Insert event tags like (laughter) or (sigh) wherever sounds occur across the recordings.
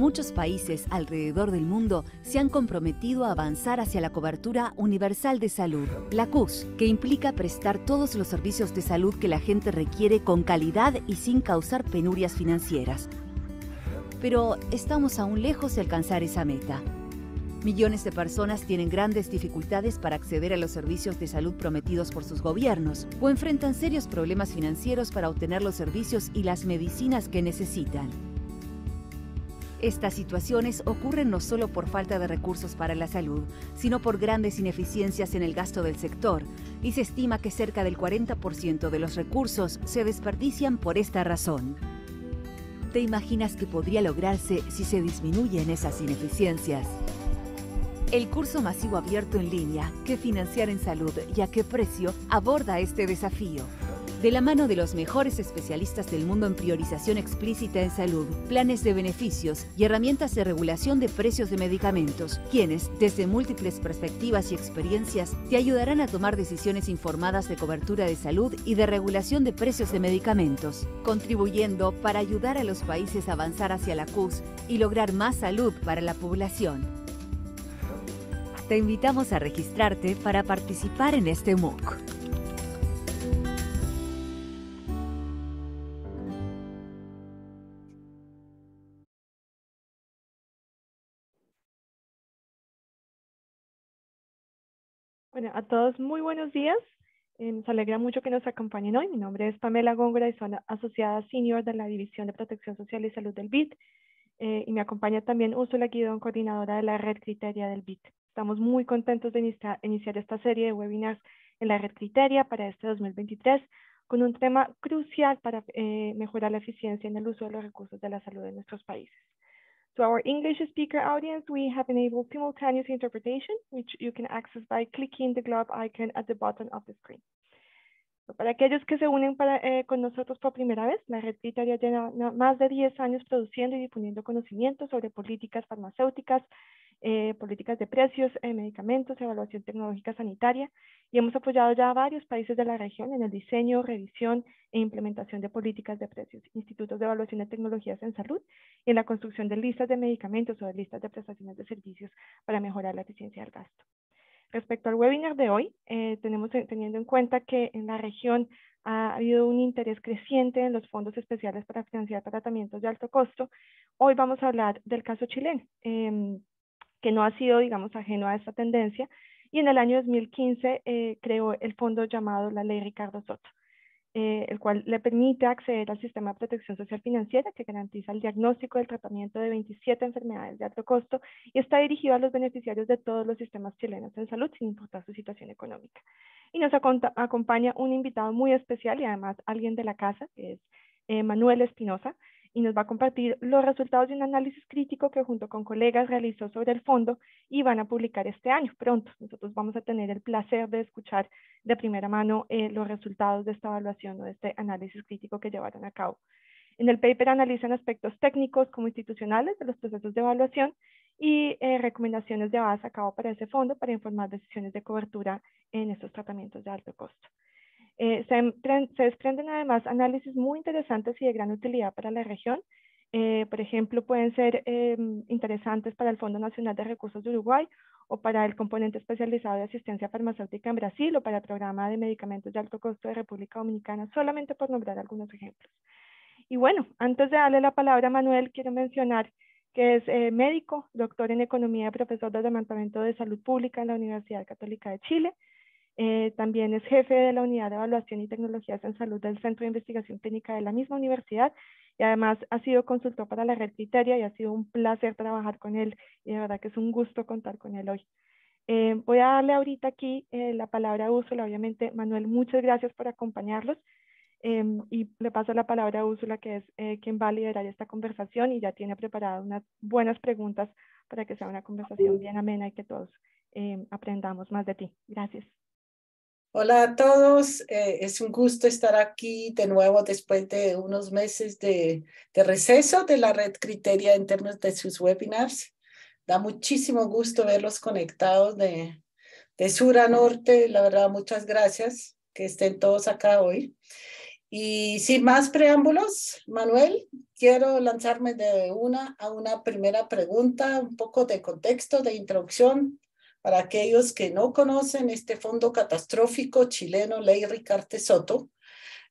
Muchos países alrededor del mundo se han comprometido a avanzar hacia la cobertura universal de salud, la CUS, que implica prestar todos los servicios de salud que la gente requiere con calidad y sin causar penurias financieras. Pero estamos aún lejos de alcanzar esa meta. Millones de personas tienen grandes dificultades para acceder a los servicios de salud prometidos por sus gobiernos o enfrentan serios problemas financieros para obtener los servicios y las medicinas que necesitan. Estas situaciones ocurren no solo por falta de recursos para la salud, sino por grandes ineficiencias en el gasto del sector, y se estima que cerca del 40% de los recursos se desperdician por esta razón. ¿Te imaginas que podría lograrse si se disminuyen esas ineficiencias? El curso masivo abierto en línea, ¿Qué financiar en salud y a qué precio?, aborda este desafío de la mano de los mejores especialistas del mundo en priorización explícita en salud, planes de beneficios y herramientas de regulación de precios de medicamentos, quienes, desde múltiples perspectivas y experiencias, te ayudarán a tomar decisiones informadas de cobertura de salud y de regulación de precios de medicamentos, contribuyendo para ayudar a los países a avanzar hacia la CUS y lograr más salud para la población. Te invitamos a registrarte para participar en este MOOC. A todos muy buenos días. Eh, nos alegra mucho que nos acompañen hoy. Mi nombre es Pamela Góngora y soy asociada senior de la División de Protección Social y Salud del BID. Eh, y me acompaña también Úrsula Guidón, coordinadora de la red Criteria del BID. Estamos muy contentos de iniciar, esta serie de webinars en la red Criteria para este 2023 con un tema crucial para eh, mejorar la eficiencia en el uso de los recursos de la salud en nuestros países. To our English speaker audience, we have enabled simultaneous interpretation, which you can access by clicking the globe icon at the bottom of the screen. Para aquellos que se unen eh, con nosotros por primera vez, la red lleva más de 10 años produciendo y difundiendo conocimientos sobre políticas farmacéuticas, eh, políticas de precios, eh, medicamentos, evaluación tecnológica sanitaria y hemos apoyado ya a varios países de la región en el diseño, revisión e implementación de políticas de precios, institutos de evaluación de tecnologías en salud y en la construcción de listas de medicamentos o de listas de prestaciones de servicios para mejorar la eficiencia del gasto. Respecto al webinar de hoy, eh, tenemos teniendo en cuenta que en la región ha habido un interés creciente en los fondos especiales para financiar tratamientos de alto costo. Hoy vamos a hablar del caso chileno. Que no ha sido, digamos, ajeno a esta tendencia. Y en el año 2015 eh, creó el fondo llamado la Ley Ricardo Soto, eh, el cual le permite acceder al sistema de protección social financiera que garantiza el diagnóstico del tratamiento de 27 enfermedades de alto costo y está dirigido a los beneficiarios de todos los sistemas chilenos en salud sin importar su situación económica. Y nos acompaña un invitado muy especial y además alguien de la casa, que es eh, Manuel Espinosa, y nos va a compartir los resultados de un análisis crítico que junto con colegas realizó sobre el fondo y van a publicar este año pronto. Nosotros vamos a tener el placer de escuchar de primera mano eh, los resultados de esta evaluación o de este análisis crítico que llevaron a cabo. En el paper analizan aspectos técnicos como institucionales de los procesos de evaluación y eh, recomendaciones llevadas a cabo para ese fondo para informar decisiones de cobertura en estos tratamientos de alto costo. Eh, se, desprenden además análisis muy interesantes y de gran utilidad para la región. Eh, por ejemplo, pueden ser eh, interesantes para el Fondo Nacional de Recursos de Uruguay o para el componente especializado de asistencia farmacéutica en Brasil o para el programa de medicamentos de alto costo de República Dominicana, solamente por nombrar algunos ejemplos. Y bueno, antes de darle la palabra a Manuel, quiero mencionar que es médico, doctor en economía y profesor del Departamento de Salud Pública en la Universidad Católica de Chile. Eh, también es jefe de la Unidad de Evaluación y Tecnologías en Salud del Centro de Investigación Clínica de la misma universidad y además ha sido consultor para la red Criteria y ha sido un placer trabajar con él y de verdad que es un gusto contar con él hoy. Eh, voy a darle ahorita aquí eh, la palabra a Úrsula. Obviamente, Manuel, muchas gracias por acompañarlos em, y le paso la palabra a Úrsula, que es quien va a liderar esta conversación y ya tiene preparadas unas buenas preguntas para que sea una conversación bien amena y que todos em, aprendamos más de ti. Gracias. Hola a todos, eh, es un gusto estar aquí de nuevo después de unos meses de, receso de la red Criteria en términos de sus webinars. Da muchísimo gusto verlos conectados de, de sur a norte. La verdad, muchas gracias que estén todos acá hoy. Y sin más preámbulos, Manuel, quiero lanzarme de una a una primera pregunta, un poco de contexto, de introducción para aquellos que no conocen este fondo catastrófico chileno, Ley Ricarte Soto,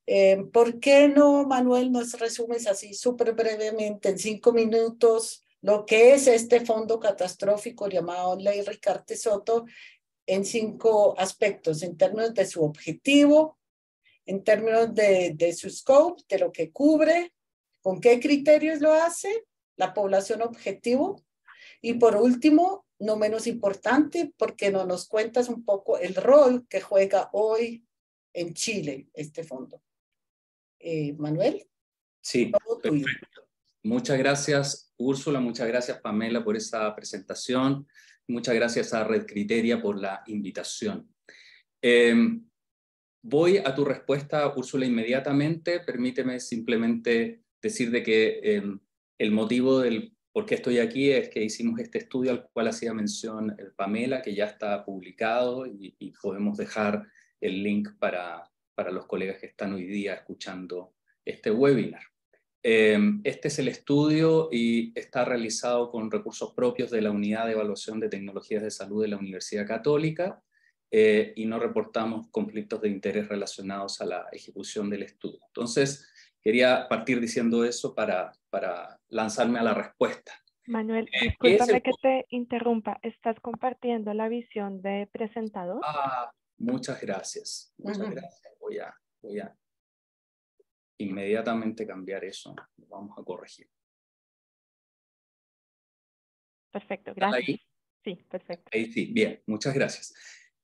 eh, ¿por qué no, Manuel, nos resumes así súper brevemente, en cinco minutos, lo que es este fondo catastrófico llamado Ley Ricarte Soto en cinco aspectos, en términos de su objetivo, en términos de, de su scope, de lo que cubre, con qué criterios lo hace, la población objetivo, y por último, no menos importante, porque no nos cuentas un poco el rol que juega hoy en Chile este fondo. Eh, Manuel. Sí, perfecto. Muchas gracias, Úrsula, muchas gracias, Pamela, por esa presentación. Muchas gracias a Red Criteria por la invitación. Em, voy a tu respuesta, Úrsula, inmediatamente. Permíteme simplemente decir de que em, el motivo del por qué estoy aquí es que hicimos este estudio al cual hacía mención el Pamela, que ya está publicado y, podemos dejar el link para, para los colegas que están hoy día escuchando este webinar. Em, este es el estudio y está realizado con recursos propios de la Unidad de Evaluación de Tecnologías de Salud de la Universidad Católica eh, y no reportamos conflictos de interés relacionados a la ejecución del estudio. Entonces, quería partir diciendo eso para, para lanzarme a la respuesta. Manuel, eh, discúlpame que te interrumpa. ¿Estás compartiendo la visión de presentador? Ah, muchas gracias. Muchas gracias. Voy a, voy a inmediatamente cambiar eso. vamos a corregir. Perfecto, gracias. Sí, perfecto. Ahí sí, bien, muchas gracias.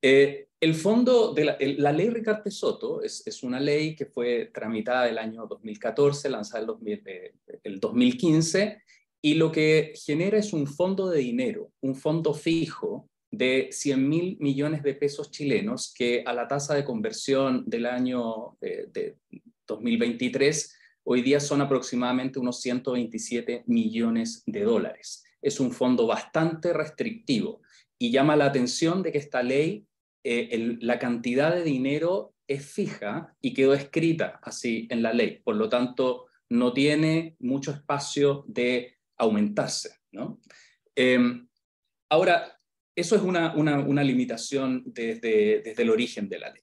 Eh, el fondo de la, ley Ricarte Soto es, es, una ley que fue tramitada el año 2014, lanzada el, eh, el 2015, y lo que genera es un fondo de dinero, un fondo fijo de 100 mil millones de pesos chilenos que a la tasa de conversión del año eh, de 2023 hoy día son aproximadamente unos 127 millones de dólares. Es un fondo bastante restrictivo y llama la atención de que esta ley, eh, la cantidad de dinero es fija y quedó escrita así en la ley. Por lo tanto, no tiene mucho espacio de aumentarse. ¿no? Em, ahora, eso es una, una, limitación desde, desde el origen de la ley.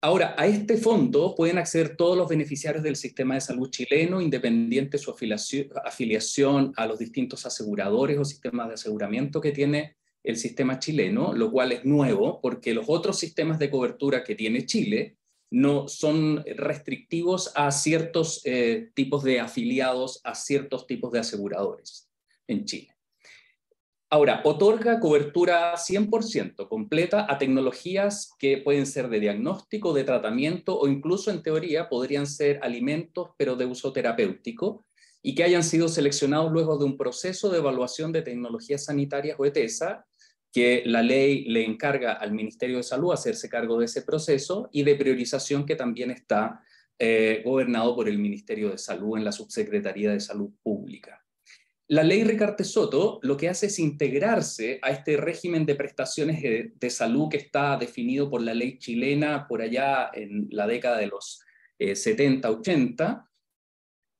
Ahora, a este fondo pueden acceder todos los beneficiarios del sistema de salud chileno, independiente de su afiliación, afiliación a los distintos aseguradores o sistemas de aseguramiento que tiene el sistema chileno, lo cual es nuevo porque los otros sistemas de cobertura que tiene Chile no son restrictivos a ciertos eh, tipos de afiliados, a ciertos tipos de aseguradores en Chile. Ahora, otorga cobertura 100% completa a tecnologías que pueden ser de diagnóstico, de tratamiento o incluso en teoría podrían ser alimentos, pero de uso terapéutico, y que hayan sido seleccionados luego de un proceso de evaluación de tecnologías sanitarias o ETESA que la ley le encarga al Ministerio de Salud hacerse cargo de ese proceso y de priorización que también está eh, gobernado por el Ministerio de Salud en la Subsecretaría de Salud Pública. La ley Ricarte Soto lo que hace es integrarse a este régimen de prestaciones de, salud que está definido por la ley chilena por allá en la década de los 70, eh, 80,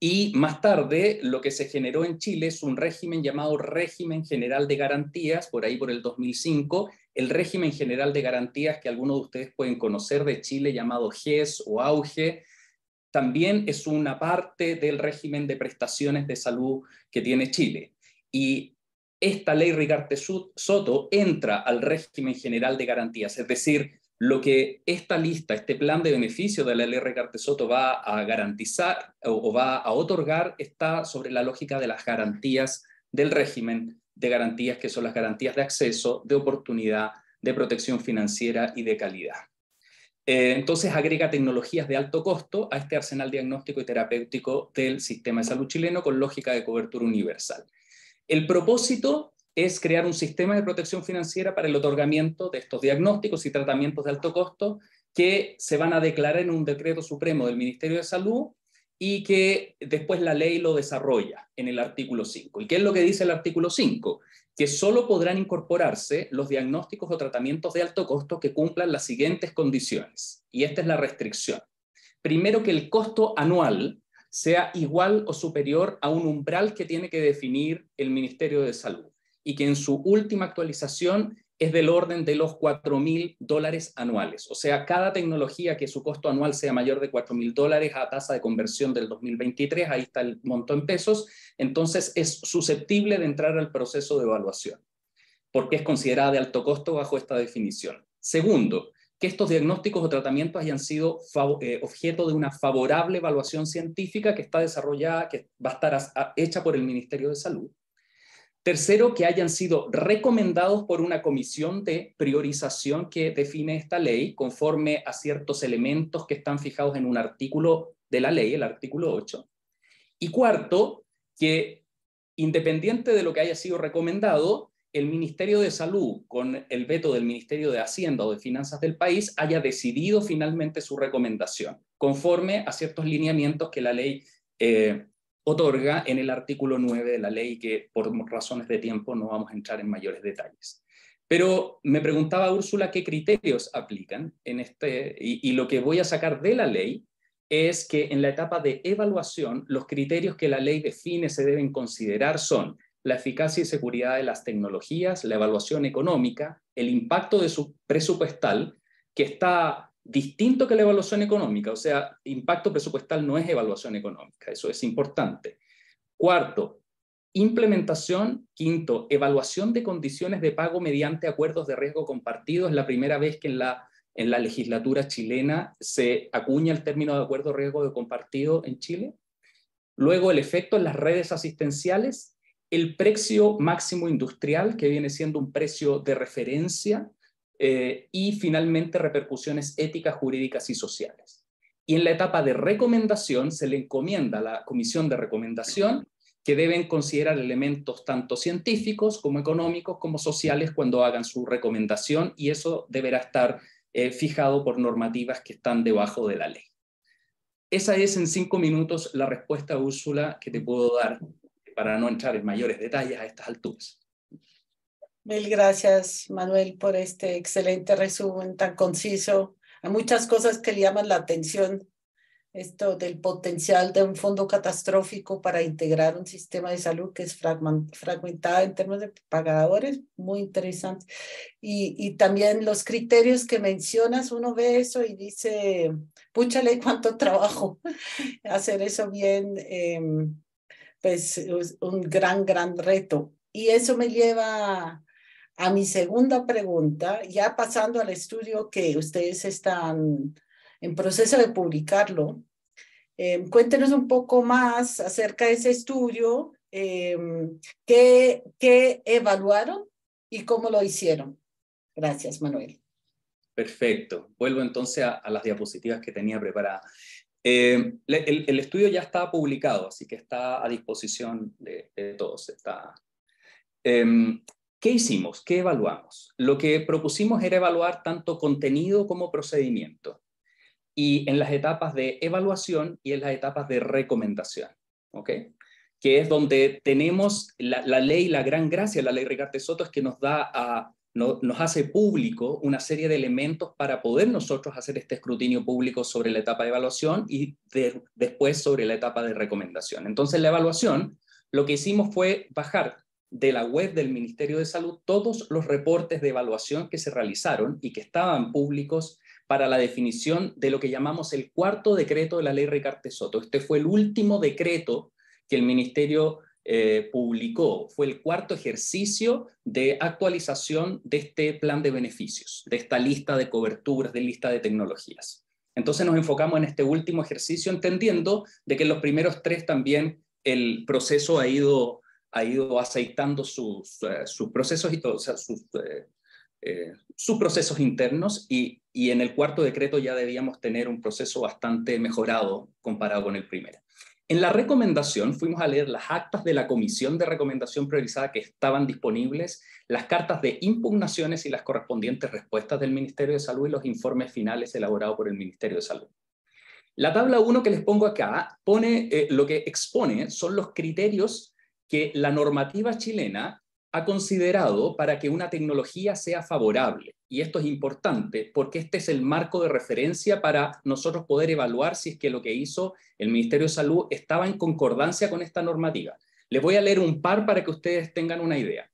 y más tarde, lo que se generó en Chile es un régimen llamado Régimen General de Garantías, por ahí por el 2005, el régimen general de garantías que algunos de ustedes pueden conocer de Chile llamado GES o AUGE, también es una parte del régimen de prestaciones de salud que tiene Chile. Y esta ley Rigarte Soto entra al régimen general de garantías, es decir, lo que esta lista, este plan de beneficio de la LR Cartesoto va a garantizar o, va a otorgar está sobre la lógica de las garantías del régimen de garantías que son las garantías de acceso, de oportunidad, de protección financiera y de calidad. Eh, entonces agrega tecnologías de alto costo a este arsenal diagnóstico y terapéutico del sistema de salud chileno con lógica de cobertura universal. El propósito es crear un sistema de protección financiera para el otorgamiento de estos diagnósticos y tratamientos de alto costo que se van a declarar en un decreto supremo del Ministerio de Salud y que después la ley lo desarrolla en el artículo 5. ¿Y qué es lo que dice el artículo 5? Que solo podrán incorporarse los diagnósticos o tratamientos de alto costo que cumplan las siguientes condiciones. Y esta es la restricción. Primero, que el costo anual sea igual o superior a un umbral que tiene que definir el Ministerio de Salud y que en su última actualización es del orden de los 4 mil dólares anuales. O sea, cada tecnología que su costo anual sea mayor de 4 mil dólares a tasa de conversión del 2023, ahí está el monto en pesos, entonces es susceptible de entrar al proceso de evaluación, porque es considerada de alto costo bajo esta definición. Segundo, que estos diagnósticos o tratamientos hayan sido eh, objeto de una favorable evaluación científica que está desarrollada, que va a estar hecha por el Ministerio de Salud. Tercero, que hayan sido recomendados por una comisión de priorización que define esta ley conforme a ciertos elementos que están fijados en un artículo de la ley, el artículo 8. Y cuarto, que independiente de lo que haya sido recomendado, el Ministerio de Salud, con el veto del Ministerio de Hacienda o de Finanzas del país, haya decidido finalmente su recomendación, conforme a ciertos lineamientos que la ley eh, otorga en el artículo 9 de la ley, que por razones de tiempo no vamos a entrar en mayores detalles. Pero me preguntaba Úrsula qué criterios aplican en este, y, lo que voy a sacar de la ley es que en la etapa de evaluación, los criterios que la ley define se deben considerar son la eficacia y seguridad de las tecnologías, la evaluación económica, el impacto de su presupuestal, que está distinto que la evaluación económica, o sea, impacto presupuestal no es evaluación económica, eso es importante. Cuarto, implementación. Quinto, evaluación de condiciones de pago mediante acuerdos de riesgo compartido. Es la primera vez que en la, en la legislatura chilena se acuña el término de acuerdo de riesgo de compartido en Chile. Luego, el efecto en las redes asistenciales, el precio máximo industrial, que viene siendo un precio de referencia eh, y finalmente repercusiones éticas, jurídicas y sociales. Y en la etapa de recomendación se le encomienda a la comisión de recomendación que deben considerar elementos tanto científicos como económicos como sociales cuando hagan su recomendación y eso deberá estar eh, fijado por normativas que están debajo de la ley. Esa es en cinco minutos la respuesta, Úrsula, que te puedo dar para no entrar en mayores detalles a estas alturas. Mil gracias, Manuel, por este excelente resumen tan conciso. Hay muchas cosas que le llaman la atención. Esto del potencial de un fondo catastrófico para integrar un sistema de salud que es fragmentado en términos de pagadores, muy interesante. Y, y también los criterios que mencionas, uno ve eso y dice, púchale cuánto trabajo (laughs) hacer eso bien, eh, pues un gran, gran reto. Y eso me lleva a mi segunda pregunta, ya pasando al estudio que ustedes están en proceso de publicarlo, eh, cuéntenos un poco más acerca de ese estudio, eh, qué, evaluaron y cómo lo hicieron. Gracias, Manuel. Perfecto. Vuelvo entonces a, las diapositivas que tenía preparadas. Eh, el, estudio ya está publicado, así que está a disposición de, todos. Está, em, ¿Qué hicimos? ¿Qué evaluamos? Lo que propusimos era evaluar tanto contenido como procedimiento y en las etapas de evaluación y en las etapas de recomendación, ¿ok? Que es donde tenemos la, ley, la gran gracia la ley Ricardo Soto es que nos da a, nos hace público una serie de elementos para poder nosotros hacer este escrutinio público sobre la etapa de evaluación y después sobre la etapa de recomendación. Entonces, la evaluación, lo que hicimos fue bajar de la web del Ministerio de Salud todos los reportes de evaluación que se realizaron y que estaban públicos para la definición de lo que llamamos el cuarto decreto de la ley Ricarte Soto. Este fue el último decreto que el Ministerio eh, publicó. Fue el cuarto ejercicio de actualización de este plan de beneficios, de esta lista de coberturas, de lista de tecnologías. Entonces nos enfocamos en este último ejercicio entendiendo de que en los primeros tres también el proceso ha ido ha ido aceitando sus, eh, procesos y eh, eh, sus procesos internos y, en el cuarto decreto ya debíamos tener un proceso bastante mejorado comparado con el primero. En la recomendación fuimos a leer las actas de la comisión de recomendación priorizada que estaban disponibles, las cartas de impugnaciones y las correspondientes respuestas del Ministerio de Salud y los informes finales elaborados por el Ministerio de Salud. La tabla 1 que les pongo acá pone lo que expone son los criterios que la normativa chilena ha considerado para que una tecnología sea favorable. Y esto es importante porque este es el marco de referencia para nosotros poder evaluar si es que lo que hizo el Ministerio de Salud estaba en concordancia con esta normativa. Les voy a leer un par para que ustedes tengan una idea.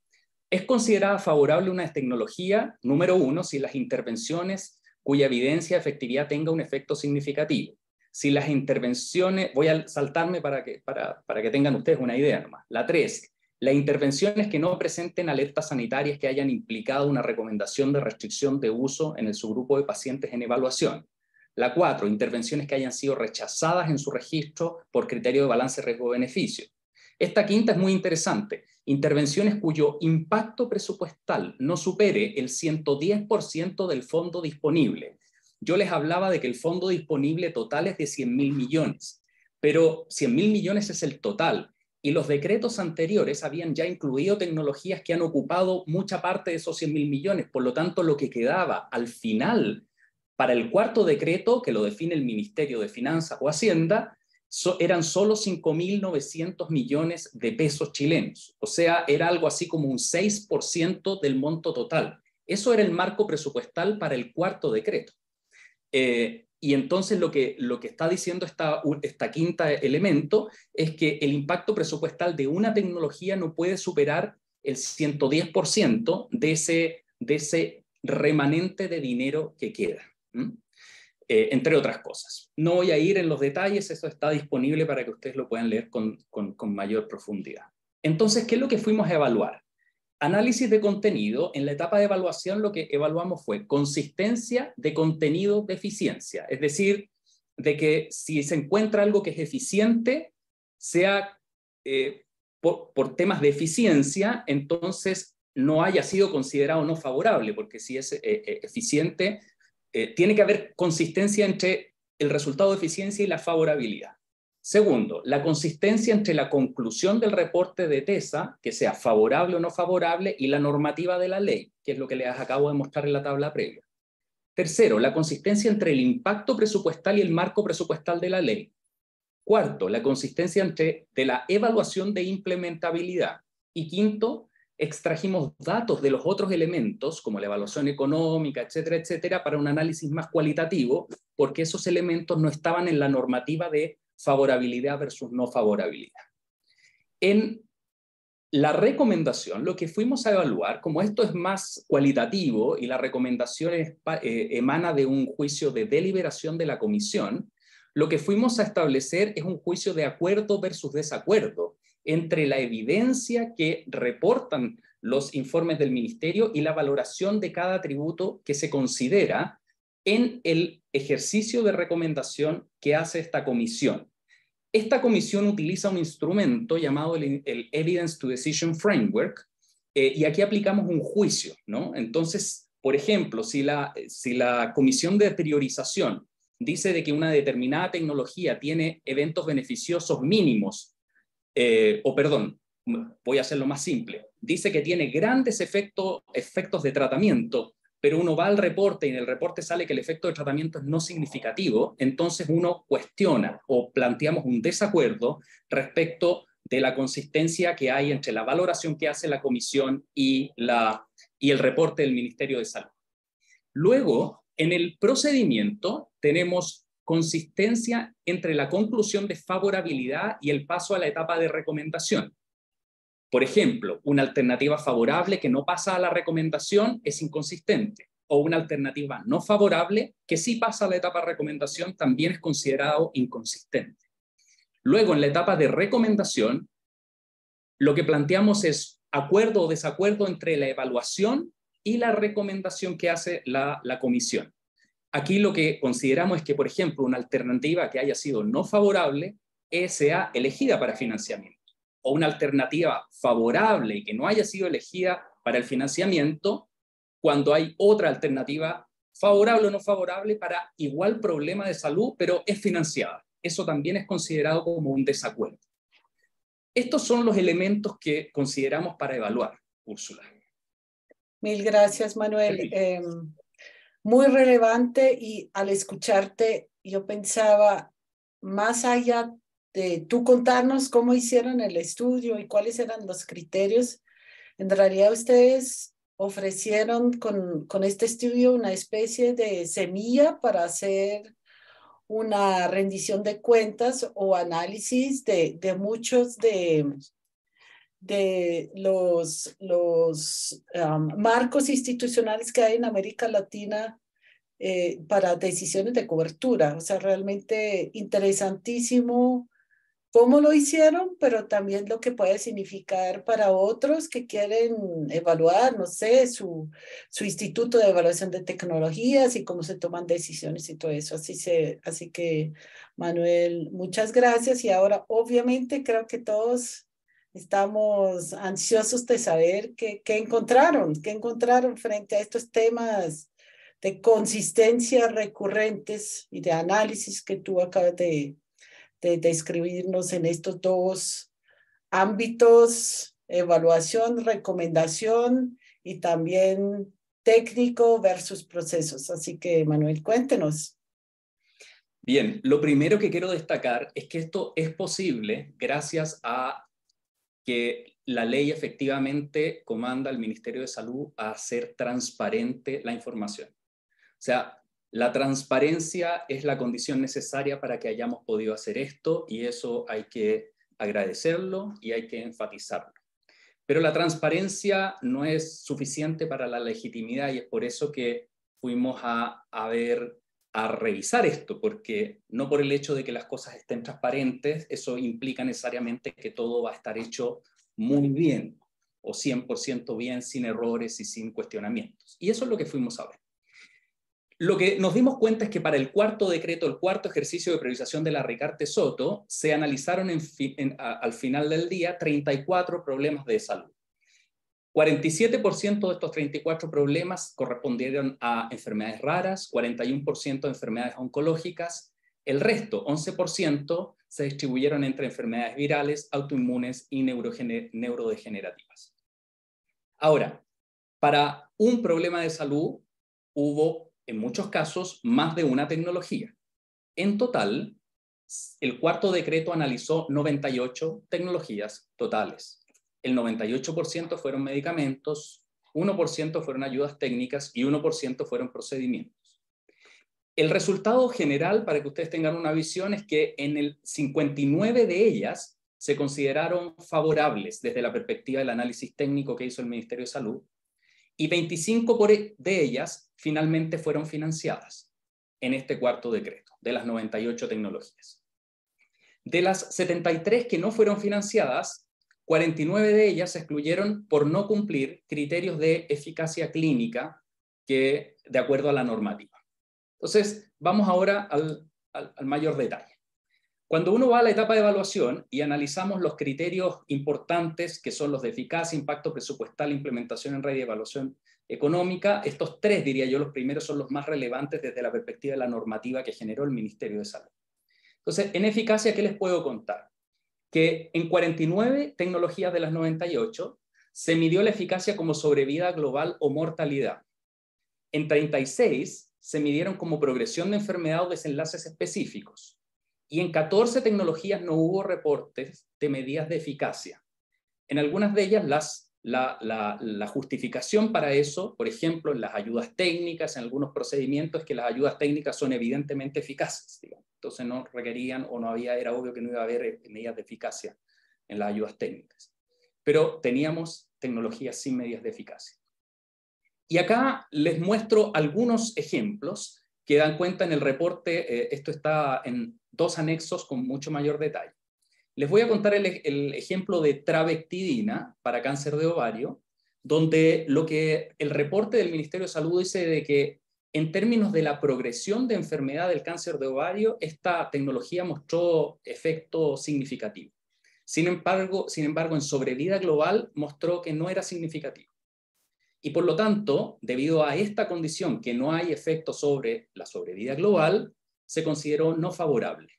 Es considerada favorable una tecnología, número uno, si las intervenciones cuya evidencia de efectividad tenga un efecto significativo. Si las intervenciones, voy a saltarme para que, para, para que tengan ustedes una idea nomás. La tres, las intervenciones que no presenten alertas sanitarias que hayan implicado una recomendación de restricción de uso en el subgrupo de pacientes en evaluación. La cuatro, intervenciones que hayan sido rechazadas en su registro por criterio de balance riesgo-beneficio. Esta quinta es muy interesante. Intervenciones cuyo impacto presupuestal no supere el 110% del fondo disponible. Yo les hablaba de que el fondo disponible total es de 100 mil millones, pero 100 mil millones es el total y los decretos anteriores habían ya incluido tecnologías que han ocupado mucha parte de esos 100 mil millones. Por lo tanto, lo que quedaba al final para el cuarto decreto, que lo define el Ministerio de Finanzas o Hacienda, eran solo 5.900 millones de pesos chilenos. O sea, era algo así como un 6% del monto total. Eso era el marco presupuestal para el cuarto decreto. Eh, y entonces lo que, lo que está diciendo esta, esta quinta elemento es que el impacto presupuestal de una tecnología no puede superar el 110% de ese, de ese remanente de dinero que queda, eh, entre otras cosas. No voy a ir en los detalles, eso está disponible para que ustedes lo puedan leer con, con, con mayor profundidad. Entonces, ¿qué es lo que fuimos a evaluar? Análisis de contenido, en la etapa de evaluación lo que evaluamos fue consistencia de contenido de eficiencia, es decir, de que si se encuentra algo que es eficiente, sea eh, por, temas de eficiencia, entonces no haya sido considerado no favorable, porque si es eh, eh, eficiente, tiene que haber consistencia entre el resultado de eficiencia y la favorabilidad. Segundo, la consistencia entre la conclusión del reporte de TESA, que sea favorable o no favorable, y la normativa de la ley, que es lo que les acabo de mostrar en la tabla previa. Tercero, la consistencia entre el impacto presupuestal y el marco presupuestal de la ley. Cuarto, la consistencia entre de la evaluación de implementabilidad. Y quinto, extrajimos datos de los otros elementos, como la evaluación económica, etcétera, etcétera, para un análisis más cualitativo, porque esos elementos no estaban en la normativa de favorabilidad versus no favorabilidad. En la recomendación, lo que fuimos a evaluar, como esto es más cualitativo y la recomendación eh, emana de un juicio de deliberación de la comisión, lo que fuimos a establecer es un juicio de acuerdo versus desacuerdo entre la evidencia que reportan los informes del ministerio y la valoración de cada tributo que se considera en el ejercicio de recomendación que hace esta comisión. Esta comisión utiliza un instrumento llamado el, Evidence to Decision Framework eh, y aquí aplicamos un juicio, ¿no? Entonces, por ejemplo, si la, si la comisión de priorización dice de que una determinada tecnología tiene eventos beneficiosos mínimos, eh, o perdón, voy a hacerlo más simple, dice que tiene grandes efectos, efectos de tratamiento, pero uno va al reporte y en el reporte sale que el efecto de tratamiento es no significativo, entonces uno cuestiona o planteamos un desacuerdo respecto de la consistencia que hay entre la valoración que hace la comisión y, la, y el reporte del Ministerio de Salud. Luego, en el procedimiento tenemos consistencia entre la conclusión de favorabilidad y el paso a la etapa de recomendación. Por ejemplo, una alternativa favorable que no pasa a la recomendación es inconsistente, o una alternativa no favorable que sí pasa a la etapa de recomendación también es considerado inconsistente. Luego, en la etapa de recomendación, lo que planteamos es acuerdo o desacuerdo entre la evaluación y la recomendación que hace la, la comisión. Aquí lo que consideramos es que, por ejemplo, una alternativa que haya sido no favorable sea elegida para financiamiento o una alternativa favorable y que no haya sido elegida para el financiamiento cuando hay otra alternativa favorable o no favorable para igual problema de salud, pero es financiada. eso también es considerado como un desacuerdo. Estos son los elementos que consideramos para evaluar, Úrsula. Mil gracias, Manuel. Em, muy relevante y al escucharte yo pensaba, más allá de tú contarnos cómo hicieron el estudio y cuáles eran los criterios, en realidad ustedes ofrecieron con, con este estudio una especie de semilla para hacer una rendición de cuentas o análisis de, de muchos de, de los, los um, marcos institucionales que hay en América Latina eh, para decisiones de cobertura. O sea, realmente interesantísimo cómo lo hicieron, pero también lo que puede significar para otros que quieren evaluar, no sé, su, su instituto de evaluación de tecnologías y cómo se toman decisiones y todo eso. Así, se, así que, Manuel, muchas gracias. Y ahora, obviamente, creo que todos estamos ansiosos de saber qué, qué encontraron, qué encontraron frente a estos temas de consistencia recurrentes y de análisis que tú acabas de, de describirnos en estos dos ámbitos, evaluación, recomendación y también técnico versus procesos. Así que, Manuel, cuéntenos. Bien, lo primero que quiero destacar es que esto es posible gracias a que la ley efectivamente comanda al Ministerio de Salud a hacer transparente la información. O sea, la transparencia es la condición necesaria para que hayamos podido hacer esto y eso hay que agradecerlo y hay que enfatizarlo. Pero la transparencia no es suficiente para la legitimidad y es por eso que fuimos a, a ver, a revisar esto, porque no por el hecho de que las cosas estén transparentes, eso implica necesariamente que todo va a estar hecho muy bien o 100% bien, sin errores y sin cuestionamientos. Y eso es lo que fuimos a ver. Lo que nos dimos cuenta es que para el cuarto decreto, el cuarto ejercicio de priorización de la Ricarte Soto, se analizaron al final del día 34 problemas de salud. 47% de estos 34 problemas correspondieron a enfermedades raras, 41% a enfermedades oncológicas, el resto, 11%, se distribuyeron entre enfermedades virales, autoinmunes y neurodegenerativas. Ahora, para un problema de salud hubo en muchos casos, más de una tecnología. En total, el cuarto decreto analizó 98 tecnologías totales. El 98% fueron medicamentos, 1% fueron ayudas técnicas y 1% fueron procedimientos. El resultado general, para que ustedes tengan una visión, es que en el 59 de ellas se consideraron favorables desde la perspectiva del análisis técnico que hizo el Ministerio de Salud y 25 e, de ellas finalmente fueron financiadas en este cuarto decreto, de las 98 tecnologías. De las 73 que no fueron financiadas, 49 de ellas se excluyeron por no cumplir criterios de eficacia clínica que de acuerdo a la normativa. Entonces, vamos ahora al, al mayor detalle. Cuando uno va a la etapa de evaluación y analizamos los criterios importantes, que son los de eficacia, impacto presupuestal, implementación en red y evaluación económica, estos tres, diría yo, los primeros son los más relevantes desde la perspectiva de la normativa que generó el Ministerio de Salud. Entonces, en eficacia, ¿qué les puedo contar? Que en 49 tecnologías de las 98 se midió la eficacia como sobrevida global o mortalidad. En 36 se midieron como progresión de enfermedad o desenlaces específicos y en 14 tecnologías no hubo reportes de medidas de eficacia. En algunas de ellas las, la, la, justificación para eso, por ejemplo, en las ayudas técnicas, en algunos procedimientos, es que las ayudas técnicas son evidentemente eficaces. Entonces no requerían o no había, era obvio que no iba a haber eh, medidas de eficacia en las ayudas técnicas. Pero teníamos tecnologías sin medidas de eficacia. Y acá les muestro algunos ejemplos que dan cuenta en el reporte, eh, esto está en dos anexos con mucho mayor detalle. Les voy a contar el, ejemplo de travectidina para cáncer de ovario, donde lo que el reporte del Ministerio de Salud dice de que en términos de la progresión de enfermedad del cáncer de ovario, esta tecnología mostró efecto significativo. Sin embargo, sin embargo, en sobrevida global mostró que no era significativo. Y por lo tanto, debido a esta condición que no hay efecto sobre la sobrevida global, se consideró no favorable.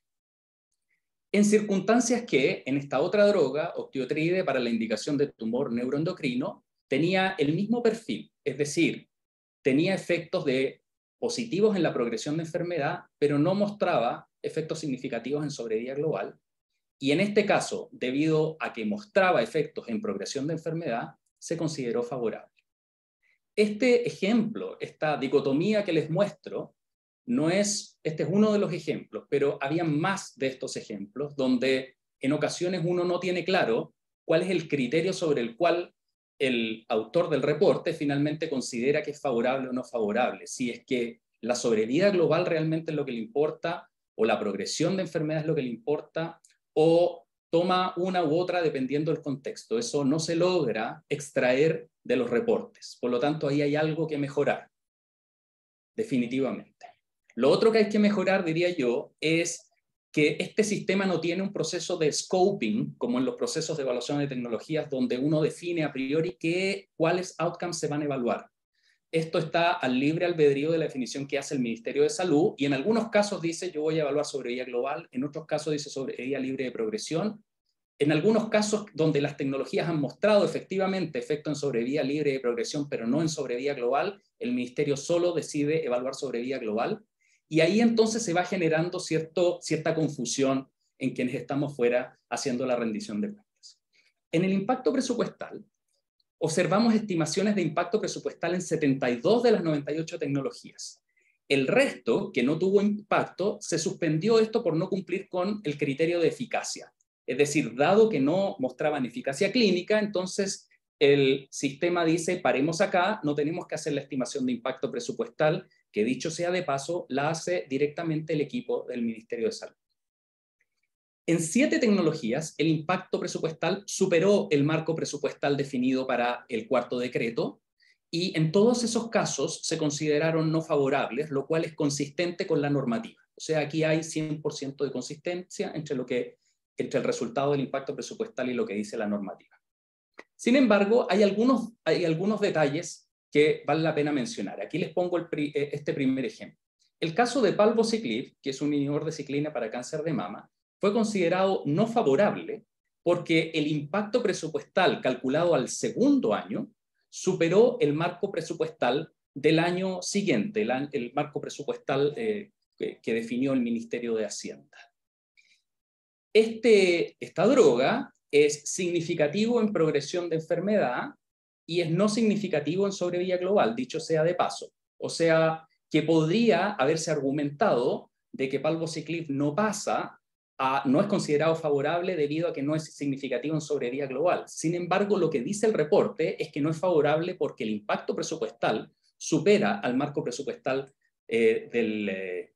en circunstancias que en esta otra droga, optiotride, para la indicación de tumor neuroendocrino, tenía el mismo perfil, es decir, tenía efectos de positivos en la progresión de enfermedad, pero no mostraba efectos significativos en sobrevida global. Y en este caso, debido a que mostraba efectos en progresión de enfermedad, se consideró favorable. Este ejemplo, esta dicotomía que les muestro, no es, este es uno de los ejemplos, pero había más de estos ejemplos donde en ocasiones uno no tiene claro cuál es el criterio sobre el cual el autor del reporte finalmente considera que es favorable o no favorable. Si es que la sobrevida global realmente es lo que le importa, o la progresión de enfermedad es lo que le importa, o toma una u otra dependiendo del contexto. Eso no se logra extraer de los reportes. Por lo tanto, ahí hay algo que mejorar, definitivamente. Lo otro que hay que mejorar, diría yo, es que este sistema no tiene un proceso de scoping, como en los procesos de evaluación de tecnologías, donde uno define a priori qué, cuáles outcomes se van a evaluar. Esto está al libre albedrío de la definición que hace el Ministerio de Salud y en algunos casos dice yo voy a evaluar sobrevida global, en otros casos dice sobrevida libre de progresión. En algunos casos donde las tecnologías han mostrado efectivamente efecto en sobrevida libre de progresión, pero no en sobrevida global, el Ministerio solo decide evaluar sobrevida global. Y ahí entonces se va generando cierta confusión en quienes estamos fuera haciendo la rendición de cuentas. En el impacto presupuestal, observamos estimaciones de impacto presupuestal en 72 de las 98 tecnologías. El resto, que no tuvo impacto, se suspendió esto por no cumplir con el criterio de eficacia. Es decir, dado que no mostraban eficacia clínica, entonces el sistema dice, paremos acá, no tenemos que hacer la estimación de impacto presupuestal que dicho sea de paso, la hace directamente el equipo del Ministerio de Salud. En siete tecnologías, el impacto presupuestal superó el marco presupuestal definido para el cuarto decreto y en todos esos casos se consideraron no favorables, lo cual es consistente con la normativa. O sea, aquí hay 100% de consistencia entre, lo que, entre el resultado del impacto presupuestal y lo que dice la normativa. Sin embargo, hay algunos, hay algunos detalles que vale la pena mencionar. Aquí les pongo eh, este primer ejemplo. El caso de palbociclib, que es un inhibidor de ciclina para cáncer de mama, fue considerado no favorable porque el impacto presupuestal calculado al segundo año superó el marco presupuestal del año siguiente, el, marco presupuestal eh, que, definió el Ministerio de Hacienda. Este, esta droga es significativo en progresión de enfermedad y es no significativo en sobrevía global, dicho sea de paso. O sea, que podría haberse argumentado de que palbociclib no pasa, a, no es considerado favorable debido a que no es significativo en sobrevía global. Sin embargo, lo que dice el reporte es que no es favorable porque el impacto presupuestal supera al marco presupuestal eh, del, eh,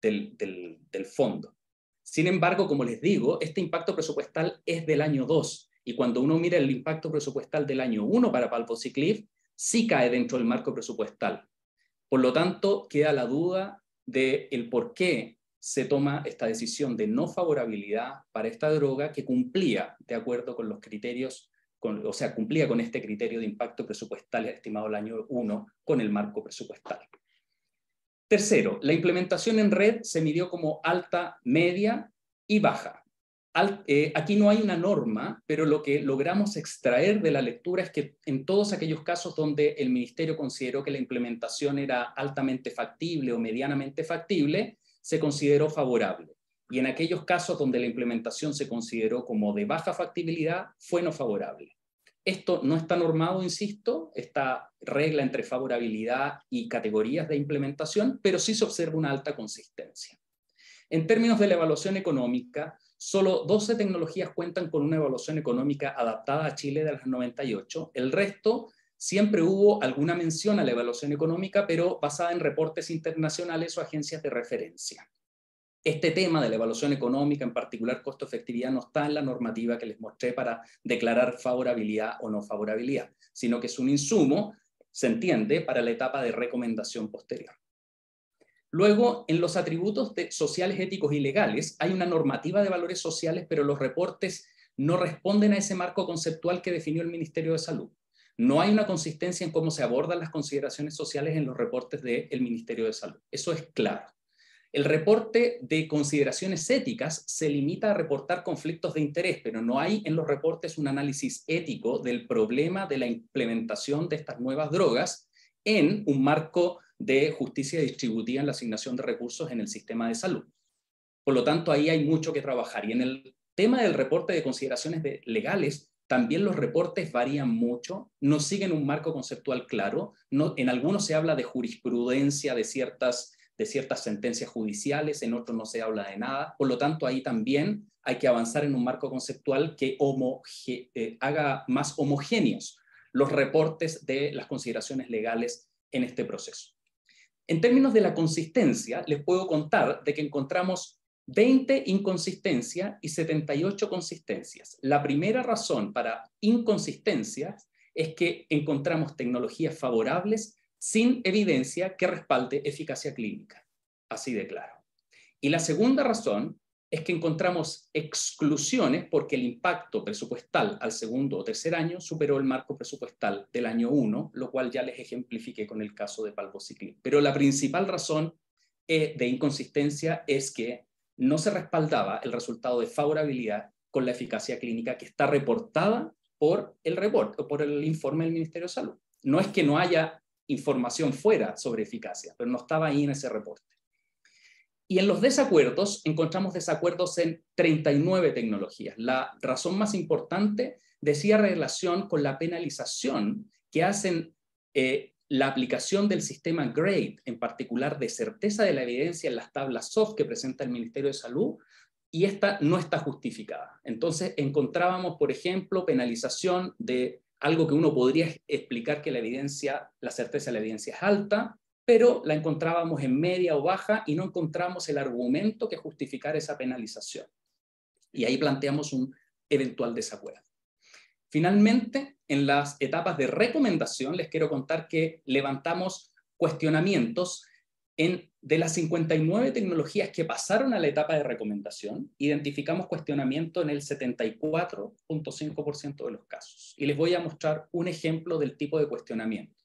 del, del, del fondo. Sin embargo, como les digo, este impacto presupuestal es del año 2 y cuando uno mira el impacto presupuestal del año 1 para palbociclib, sí cae dentro del marco presupuestal. Por lo tanto, queda la duda de el por qué se toma esta decisión de no favorabilidad para esta droga que cumplía de acuerdo con los criterios, o sea, cumplía con este criterio de impacto presupuestal estimado el año 1 con el marco presupuestal. Tercero, la implementación en red se midió como alta, media y baja. Eh, aquí no hay una norma, pero lo que logramos extraer de la lectura es que en todos aquellos casos donde el Ministerio consideró que la implementación era altamente factible o medianamente factible, se consideró favorable. Y en aquellos casos donde la implementación se consideró como de baja factibilidad, fue no favorable. Esto no está normado, insisto, esta regla entre favorabilidad y categorías de implementación, pero sí se observa una alta consistencia. En términos de la evaluación económica, Solo 12 tecnologías cuentan con una evaluación económica adaptada a Chile de las 98. El resto siempre hubo alguna mención a la evaluación económica, pero basada en reportes internacionales o agencias de referencia. Este tema de la evaluación económica, en particular costo-efectividad, no está en la normativa que les mostré para declarar favorabilidad o no favorabilidad, sino que es un insumo, se entiende, para la etapa de recomendación posterior. Luego, en los atributos sociales, éticos y legales, hay una normativa de valores sociales, pero los reportes no responden a ese marco conceptual que definió el Ministerio de Salud. No hay una consistencia en cómo se abordan las consideraciones sociales en los reportes del Ministerio de Salud. Eso es claro. El reporte de consideraciones éticas se limita a reportar conflictos de interés, pero no hay en los reportes un análisis ético del problema de la implementación de estas nuevas drogas en un marco de justicia distributiva en la asignación de recursos en el sistema de salud. Por lo tanto, ahí hay mucho que trabajar. Y en el tema del reporte de consideraciones legales, también los reportes varían mucho, no siguen un marco conceptual claro, no, en algunos se habla de jurisprudencia de ciertas de ciertas sentencias judiciales, en otros no se habla de nada. Por lo tanto, ahí también hay que avanzar en un marco conceptual que eh, haga más homogéneos los reportes de las consideraciones legales en este proceso. En términos de la consistencia, les puedo contar de que encontramos 20 inconsistencias y 78 consistencias. La primera razón para inconsistencias es que encontramos tecnologías favorables sin evidencia que respalde eficacia clínica. Así de claro. Y la segunda razón es que encontramos exclusiones porque el impacto presupuestal al segundo o tercer año superó el marco presupuestal del año 1, lo cual ya les ejemplifiqué con el caso de palvociclib. Pero la principal razón eh, de inconsistencia es que no se respaldaba el resultado de favorabilidad con la eficacia clínica que está reportada por el reporte o por el informe del Ministerio de Salud. No es que no haya información fuera sobre eficacia, pero no estaba ahí en ese reporte. Y en los desacuerdos encontramos desacuerdos en 39 tecnologías. La razón más importante decía relación con la penalización que hacen eh, la aplicación del sistema GRADE, en particular de certeza de la evidencia en las tablas SOFT que presenta el Ministerio de Salud, y esta no está justificada. Entonces encontrábamos, por ejemplo, penalización de algo que uno podría explicar que la evidencia, la certeza de la evidencia es alta, pero la encontrábamos en media o baja y no encontramos el argumento que justificara esa penalización. Y ahí planteamos un eventual desacuerdo. Finalmente, en las etapas de recomendación, les quiero contar que levantamos cuestionamientos en, de las 59 tecnologías que pasaron a la etapa de recomendación, identificamos cuestionamiento en el 74.5% de los casos. Y les voy a mostrar un ejemplo del tipo de cuestionamiento.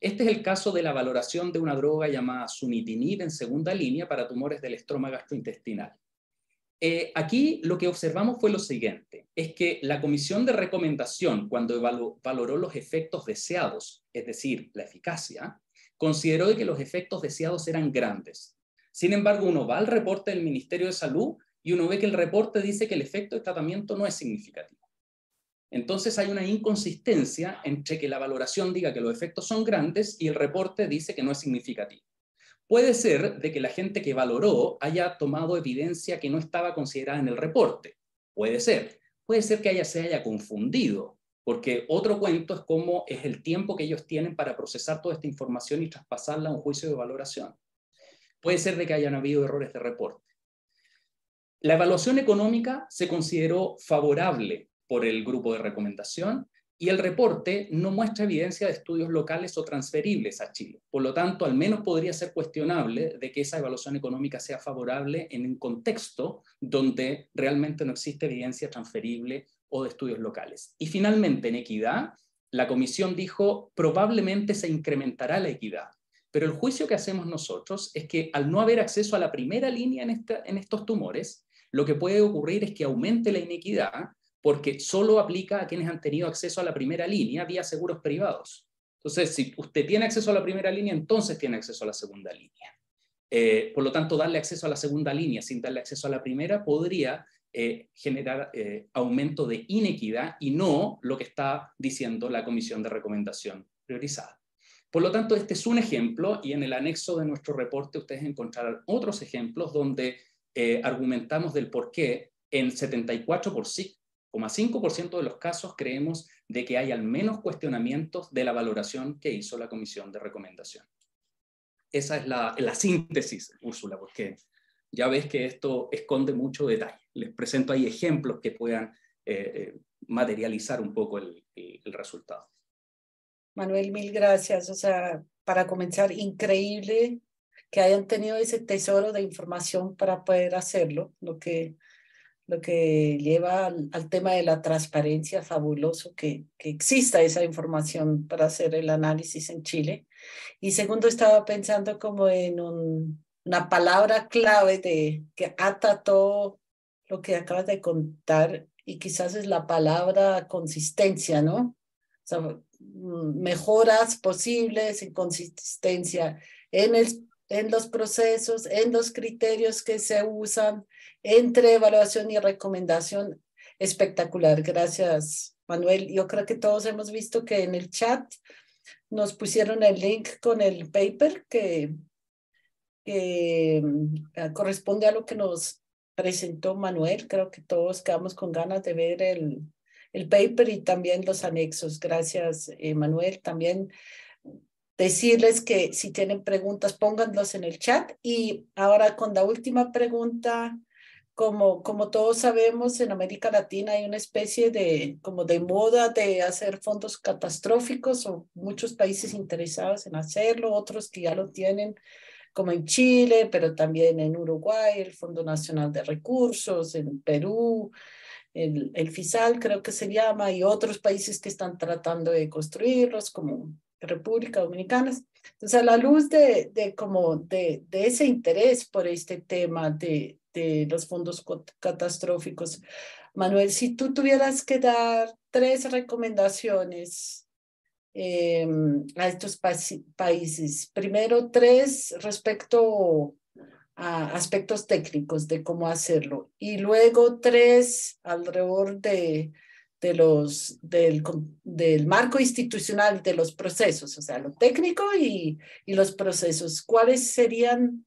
Este es el caso de la valoración de una droga llamada sunitinib en segunda línea para tumores del estroma gastrointestinal. Eh, aquí lo que observamos fue lo siguiente, es que la comisión de recomendación, cuando valoró los efectos deseados, es decir, la eficacia, consideró que los efectos deseados eran grandes. Sin embargo, uno va al reporte del Ministerio de Salud y uno ve que el reporte dice que el efecto de tratamiento no es significativo. Entonces hay una inconsistencia entre que la valoración diga que los efectos son grandes y el reporte dice que no es significativo. Puede ser de que la gente que valoró haya tomado evidencia que no estaba considerada en el reporte. Puede ser. Puede ser que haya, se haya confundido porque otro cuento es cómo es el tiempo que ellos tienen para procesar toda esta información y traspasarla a un juicio de valoración. Puede ser de que hayan habido errores de reporte. La evaluación económica se consideró favorable por el grupo de recomendación y el reporte no muestra evidencia de estudios locales o transferibles a Chile. Por lo tanto, al menos podría ser cuestionable de que esa evaluación económica sea favorable en un contexto donde realmente no existe evidencia transferible o de estudios locales. Y finalmente, en equidad, la comisión dijo probablemente se incrementará la equidad. Pero el juicio que hacemos nosotros es que al no haber acceso a la primera línea en, en estos tumores, lo que puede ocurrir es que aumente la inequidad porque solo aplica a quienes han tenido acceso a la primera línea vía seguros privados. Entonces, si usted tiene acceso a la primera línea, entonces tiene acceso a la segunda línea. Eh, por lo tanto, darle acceso a la segunda línea sin darle acceso a la primera podría eh, generar eh, aumento de inequidad y no lo que está diciendo la Comisión de Recomendación Priorizada. Por lo tanto, este es un ejemplo y en el anexo de nuestro reporte ustedes encontrarán otros ejemplos donde eh, argumentamos del por qué en 74,5% de los casos creemos de que hay al menos cuestionamientos de la valoración que hizo la Comisión de Recomendación. Esa es la, la síntesis, Úrsula, porque ya ves que esto esconde mucho detalle. Les presento ahí ejemplos que puedan eh, eh, materializar un poco el, el, resultado. Manuel, mil gracias. O sea, para comenzar, increíble que hayan tenido ese tesoro de información para poder hacerlo, lo que, lo que lleva al, tema de la transparencia, fabuloso que, que, exista esa información para hacer el análisis en Chile. Y segundo, estaba pensando como en un, una palabra clave de que ata todo lo que acabas de contar y quizás es la palabra consistencia, ¿no? O sea, mejoras posibles en consistencia en, el, en los procesos, en los criterios que se usan, entre evaluación y recomendación. Espectacular, gracias Manuel. Yo creo que todos hemos visto que en el chat nos pusieron el link con el paper que, que mm, corresponde a lo que nos presentó Manuel. Creo que todos quedamos con ganas de ver el, el paper y también los anexos. Gracias, eh, Manuel. También decirles que si tienen preguntas, pónganlos en el chat. Y ahora con la última pregunta, como, como todos sabemos, en América Latina hay una especie de, como de moda de hacer fondos catastróficos o muchos países interesados en hacerlo, otros que ya lo tienen como en Chile, pero también en Uruguay, el Fondo Nacional de Recursos, en Perú, el, el FISAL creo que se llama, y otros países que están tratando de construirlos, como República Dominicana. Entonces, a la luz de, de, como de, de ese interés por este tema de, de los fondos catastróficos, Manuel, si tú tuvieras que dar tres recomendaciones Em, a estos países. Primero, tres respecto a aspectos técnicos de cómo hacerlo y luego tres alrededor de, de los, del, del marco institucional de los procesos, o sea, lo técnico y, y los procesos. ¿Cuáles serían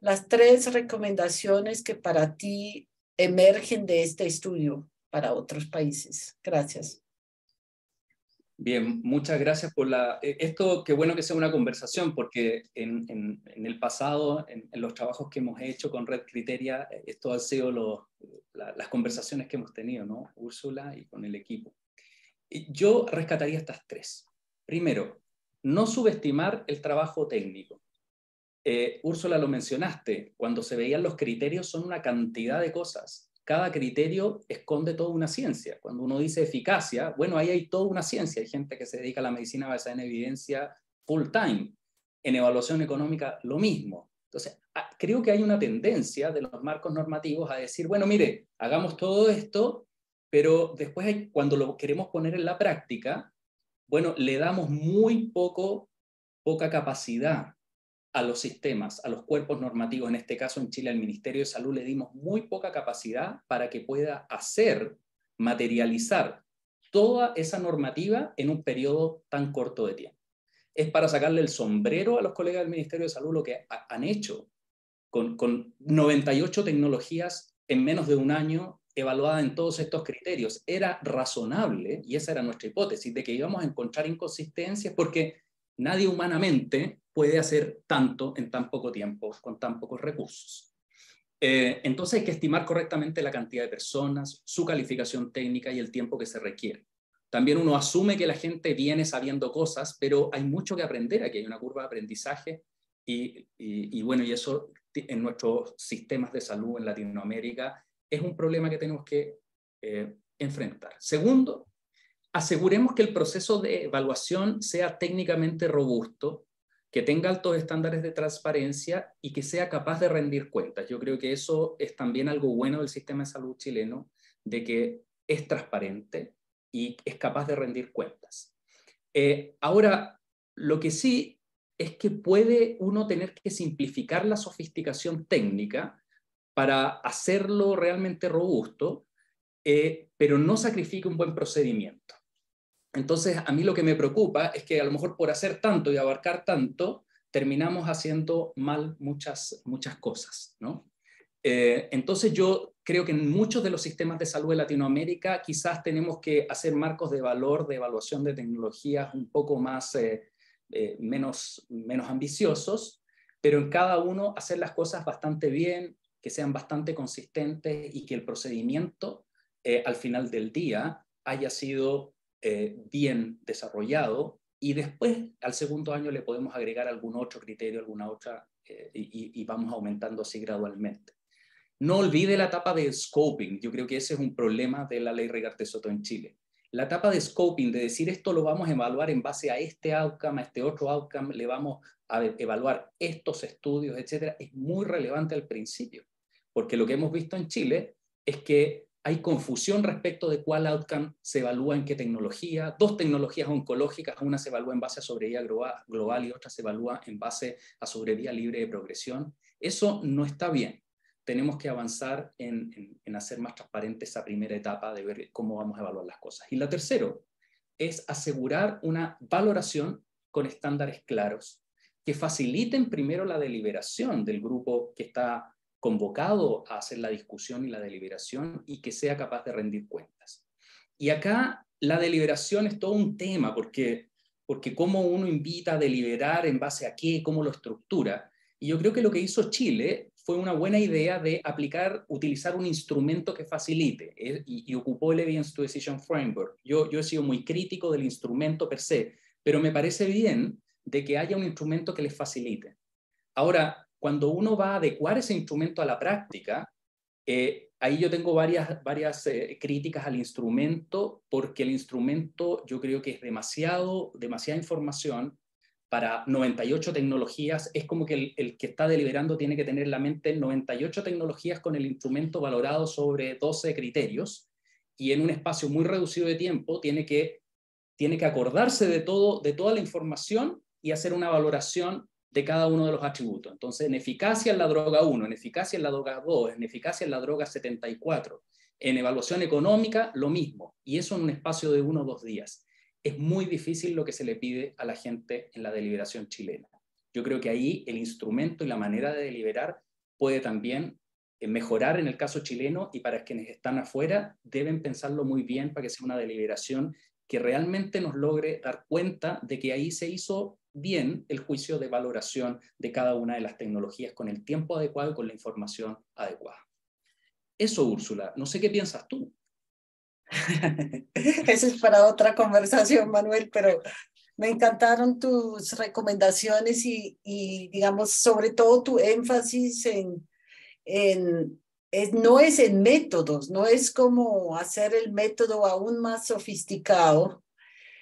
las tres recomendaciones que para ti emergen de este estudio para otros países? Gracias. Bien, muchas gracias por la... Eh, esto, qué bueno que sea una conversación, porque en, el pasado, en, los trabajos que hemos hecho con Red Criteria, eh, esto han sido los, las conversaciones que hemos tenido, ¿no? Úrsula y con el equipo. Yo rescataría estas tres. Primero, no subestimar el trabajo técnico. Eh, Úrsula lo mencionaste, cuando se veían los criterios son una cantidad de cosas cada criterio esconde toda una ciencia. Cuando uno dice eficacia, bueno, ahí hay toda una ciencia. Hay gente que se dedica a la medicina basada en evidencia full time. En evaluación económica, lo mismo. Entonces, ah, creo que hay una tendencia de los marcos normativos a decir, bueno, mire, hagamos todo esto, pero después cuando lo queremos poner en la práctica, bueno, le damos muy poco, poca capacidad a los sistemas, a los cuerpos normativos, en este caso en Chile al Ministerio de Salud le dimos muy poca capacidad para que pueda hacer, materializar toda esa normativa en un periodo tan corto de tiempo. Es para sacarle el sombrero a los colegas del Ministerio de Salud lo que han hecho con, con 98 tecnologías en menos de un año evaluadas en todos estos criterios. Era razonable, y esa era nuestra hipótesis, de que íbamos a encontrar inconsistencias porque nadie humanamente puede hacer tanto en tan poco tiempo, con tan pocos recursos. Eh, entonces hay que estimar correctamente la cantidad de personas, su calificación técnica y el tiempo que se requiere. También uno asume que la gente viene sabiendo cosas, pero hay mucho que aprender, aquí hay una curva de aprendizaje y, bueno, y eso en nuestros sistemas de salud en Latinoamérica es un problema que tenemos que eh, enfrentar. Segundo, aseguremos que el proceso de evaluación sea técnicamente robusto que tenga altos estándares de transparencia y que sea capaz de rendir cuentas. Yo creo que eso es también algo bueno del sistema de salud chileno, de que es transparente y es capaz de rendir cuentas. Eh, ahora, lo que sí es que puede uno tener que simplificar la sofisticación técnica para hacerlo realmente robusto, eh, pero no sacrifique un buen procedimiento. Entonces, a mí lo que me preocupa es que a lo mejor por hacer tanto y abarcar tanto, terminamos haciendo mal muchas, muchas cosas, ¿no? Eh, entonces yo creo que en muchos de los sistemas de salud de Latinoamérica quizás tenemos que hacer marcos de valor de evaluación de tecnologías un poco más, eh, eh, menos, menos ambiciosos, pero en cada uno hacer las cosas bastante bien, que sean bastante consistentes y que el procedimiento al final del día haya sido eh, bien desarrollado y después al segundo año le podemos agregar algún otro criterio, alguna otra, eh, y, vamos aumentando así gradualmente. No olvide la etapa de scoping, yo creo que ese es un problema de la ley Regarte Soto en Chile. La etapa de scoping, de decir esto lo vamos a evaluar en base a este outcome, a este otro outcome, le vamos a evaluar estos estudios, etcétera, es muy relevante al principio, porque lo que hemos visto en Chile es que hay confusión respecto de cuál outcome se evalúa en qué tecnología. Dos tecnologías oncológicas, una se evalúa en base a sobrevida global y otra se evalúa en base a sobrevida libre de progresión. Eso no está bien. Tenemos que avanzar en, en hacer más transparente esa primera etapa de ver cómo vamos a evaluar las cosas. Y la tercera es asegurar una valoración con estándares claros que faciliten primero la deliberación del grupo que está convocado a hacer la discusión y la deliberación y que sea capaz de rendir cuentas. Y acá la deliberación es todo un tema, porque, porque cómo uno invita a deliberar en base a qué, cómo lo estructura. Y yo creo que lo que hizo Chile fue una buena idea de aplicar, utilizar un instrumento que facilite, eh, y, ocupó el Evidence to Decision Framework. Yo, yo he sido muy crítico del instrumento per se, pero me parece bien de que haya un instrumento que les facilite. Ahora, cuando uno va a adecuar ese instrumento a la práctica, eh, ahí yo tengo varias, varias eh, críticas al instrumento, porque el instrumento yo creo que es demasiado, demasiada información para 98 tecnologías. Es como que el, el, que está deliberando tiene que tener en la mente 98 tecnologías con el instrumento valorado sobre 12 criterios y en un espacio muy reducido de tiempo tiene que, tiene que acordarse de, todo, de toda la información y hacer una valoración de cada uno de los atributos. Entonces, en eficacia en la droga 1, en eficacia en la droga 2, en eficacia en la droga 74, en evaluación económica, lo mismo. Y eso en un espacio de uno o dos días. Es muy difícil lo que se le pide a la gente en la deliberación chilena. Yo creo que ahí el instrumento y la manera de deliberar puede también eh, mejorar en el caso chileno y para quienes están afuera deben pensarlo muy bien para que sea una deliberación que realmente nos logre dar cuenta de que ahí se hizo bien el juicio de valoración de cada una de las tecnologías con el tiempo adecuado y con la información adecuada. Eso, Úrsula, no sé qué piensas tú. (laughs) Eso es para otra conversación, Manuel, pero me encantaron tus recomendaciones y, digamos, sobre todo tu énfasis en, en no es en métodos, no es como hacer el método aún más sofisticado,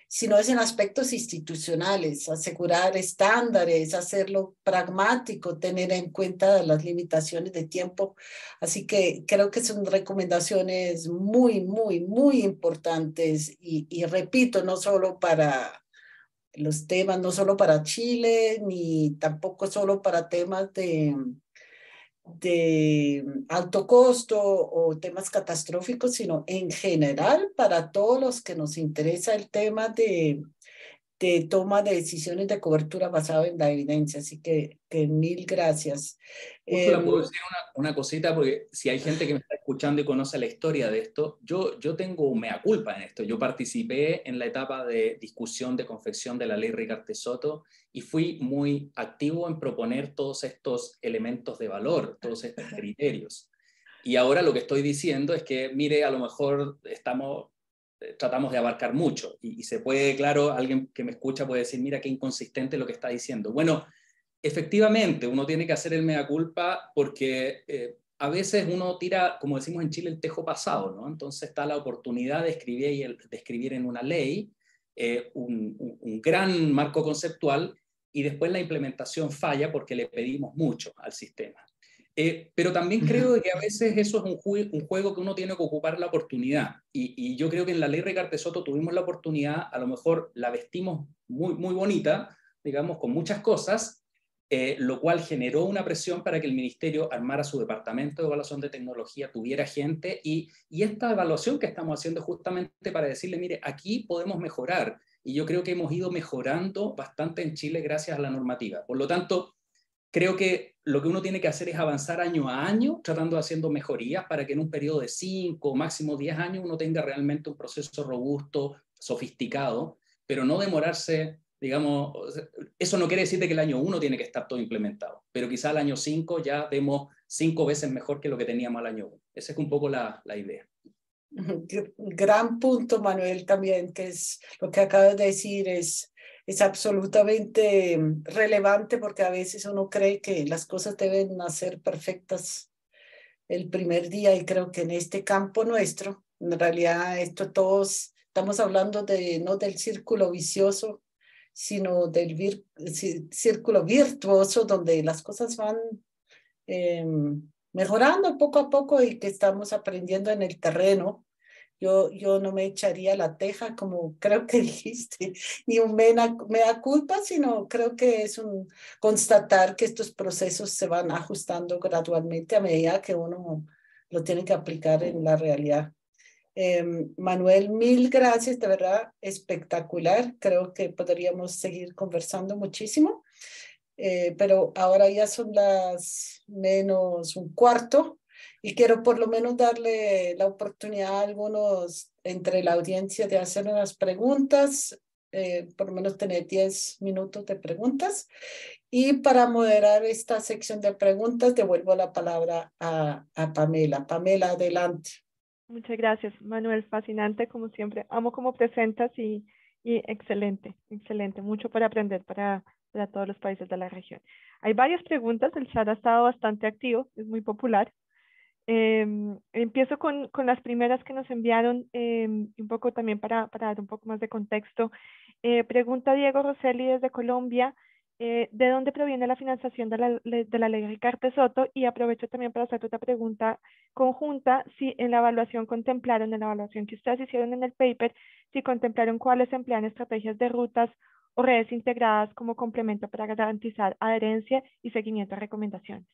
sino es en aspectos institucionales, asegurar estándares, hacerlo pragmático, tener en cuenta las limitaciones de tiempo. Así que creo que son recomendaciones muy, muy, muy importantes y, repito, no solo para los temas, no solo para Chile, ni tampoco solo para temas de de alto costo o temas catastróficos, sino en general para todos los que nos interesa el tema de, de toma de decisiones de cobertura basado en la evidencia. Así que, que mil gracias. Eh, puedo decir una, una, cosita, porque si hay gente que me está escuchando y conoce la historia de esto, yo, yo tengo mea culpa en esto. Yo participé en la etapa de discusión de confección de la ley Ricarte Soto y fui muy activo en proponer todos estos elementos de valor, todos estos (laughs) criterios. Y ahora lo que estoy diciendo es que, mire, a lo mejor estamos tratamos de abarcar mucho y, se puede, claro, alguien que me escucha puede decir, mira qué inconsistente lo que está diciendo. Bueno, efectivamente, uno tiene que hacer el mea culpa porque eh, a veces uno tira, como decimos en Chile, el tejo pasado, ¿no? Entonces está la oportunidad de escribir, de escribir en una ley eh, un, un, gran marco conceptual y después la implementación falla porque le pedimos mucho al sistema. Eh, pero también creo que a veces eso es un, un, juego que uno tiene que ocupar la oportunidad. Y, yo creo que en la ley Recarte Soto tuvimos la oportunidad, a lo mejor la vestimos muy, muy bonita, digamos, con muchas cosas, eh, lo cual generó una presión para que el ministerio armara su departamento de evaluación de tecnología, tuviera gente y, y esta evaluación que estamos haciendo justamente para decirle, mire, aquí podemos mejorar. Y yo creo que hemos ido mejorando bastante en Chile gracias a la normativa. Por lo tanto, creo que lo que uno tiene que hacer es avanzar año a año, tratando de haciendo mejorías para que en un periodo de 5, máximo 10 años, uno tenga realmente un proceso robusto, sofisticado, pero no demorarse, digamos, eso no quiere decir que el año 1 tiene que estar todo implementado, pero quizá el año 5 ya vemos cinco veces mejor que lo que teníamos al año 1. Esa es un poco la, la idea. Gran punto, Manuel, también, que es lo que acabas de decir, es es absolutamente relevante porque a veces uno cree que las cosas deben ser perfectas el primer día y creo que en este campo nuestro, en realidad esto todos estamos hablando de no del círculo vicioso, sino del círculo virtuoso donde las cosas van em, mejorando poco a poco y que estamos aprendiendo en el terreno. Yo, yo no me echaría la teja, como creo que (laughs) dijiste, ni un mea, mea culpa, sino creo que es un constatar que estos procesos se van ajustando gradualmente a medida que uno lo tiene que aplicar en la realidad. Em, Manuel, mil gracias, de verdad, espectacular. Creo que podríamos seguir conversando muchísimo, eh, pero ahora ya son las menos un cuarto y quiero por lo menos darle la oportunidad a algunos entre la audiencia de hacer unas preguntas, eh, por lo menos tener 10 minutos de preguntas. Y para moderar esta sección de preguntas, devuelvo la palabra a, a Pamela. Pamela, adelante. Muchas gracias, Manuel. Fascinante, como siempre. Amo cómo presentas y, y excelente, excelente. Mucho para aprender para, para todos los países de la región. Hay varias preguntas. El chat ha estado bastante activo, es muy popular. Em, empiezo con, las primeras que nos enviaron, eh, un poco también para, para, dar un poco más de contexto. Eh, pregunta Diego Rosselli desde Colombia. Eh, ¿de dónde proviene la financiación de la, de la ley Ricardo Soto? Y aprovecho también para hacer otra pregunta conjunta, si en la evaluación contemplaron, en la evaluación que ustedes hicieron en el paper, si contemplaron cuáles emplean estrategias de rutas o redes integradas como complemento para garantizar adherencia y seguimiento a recomendaciones.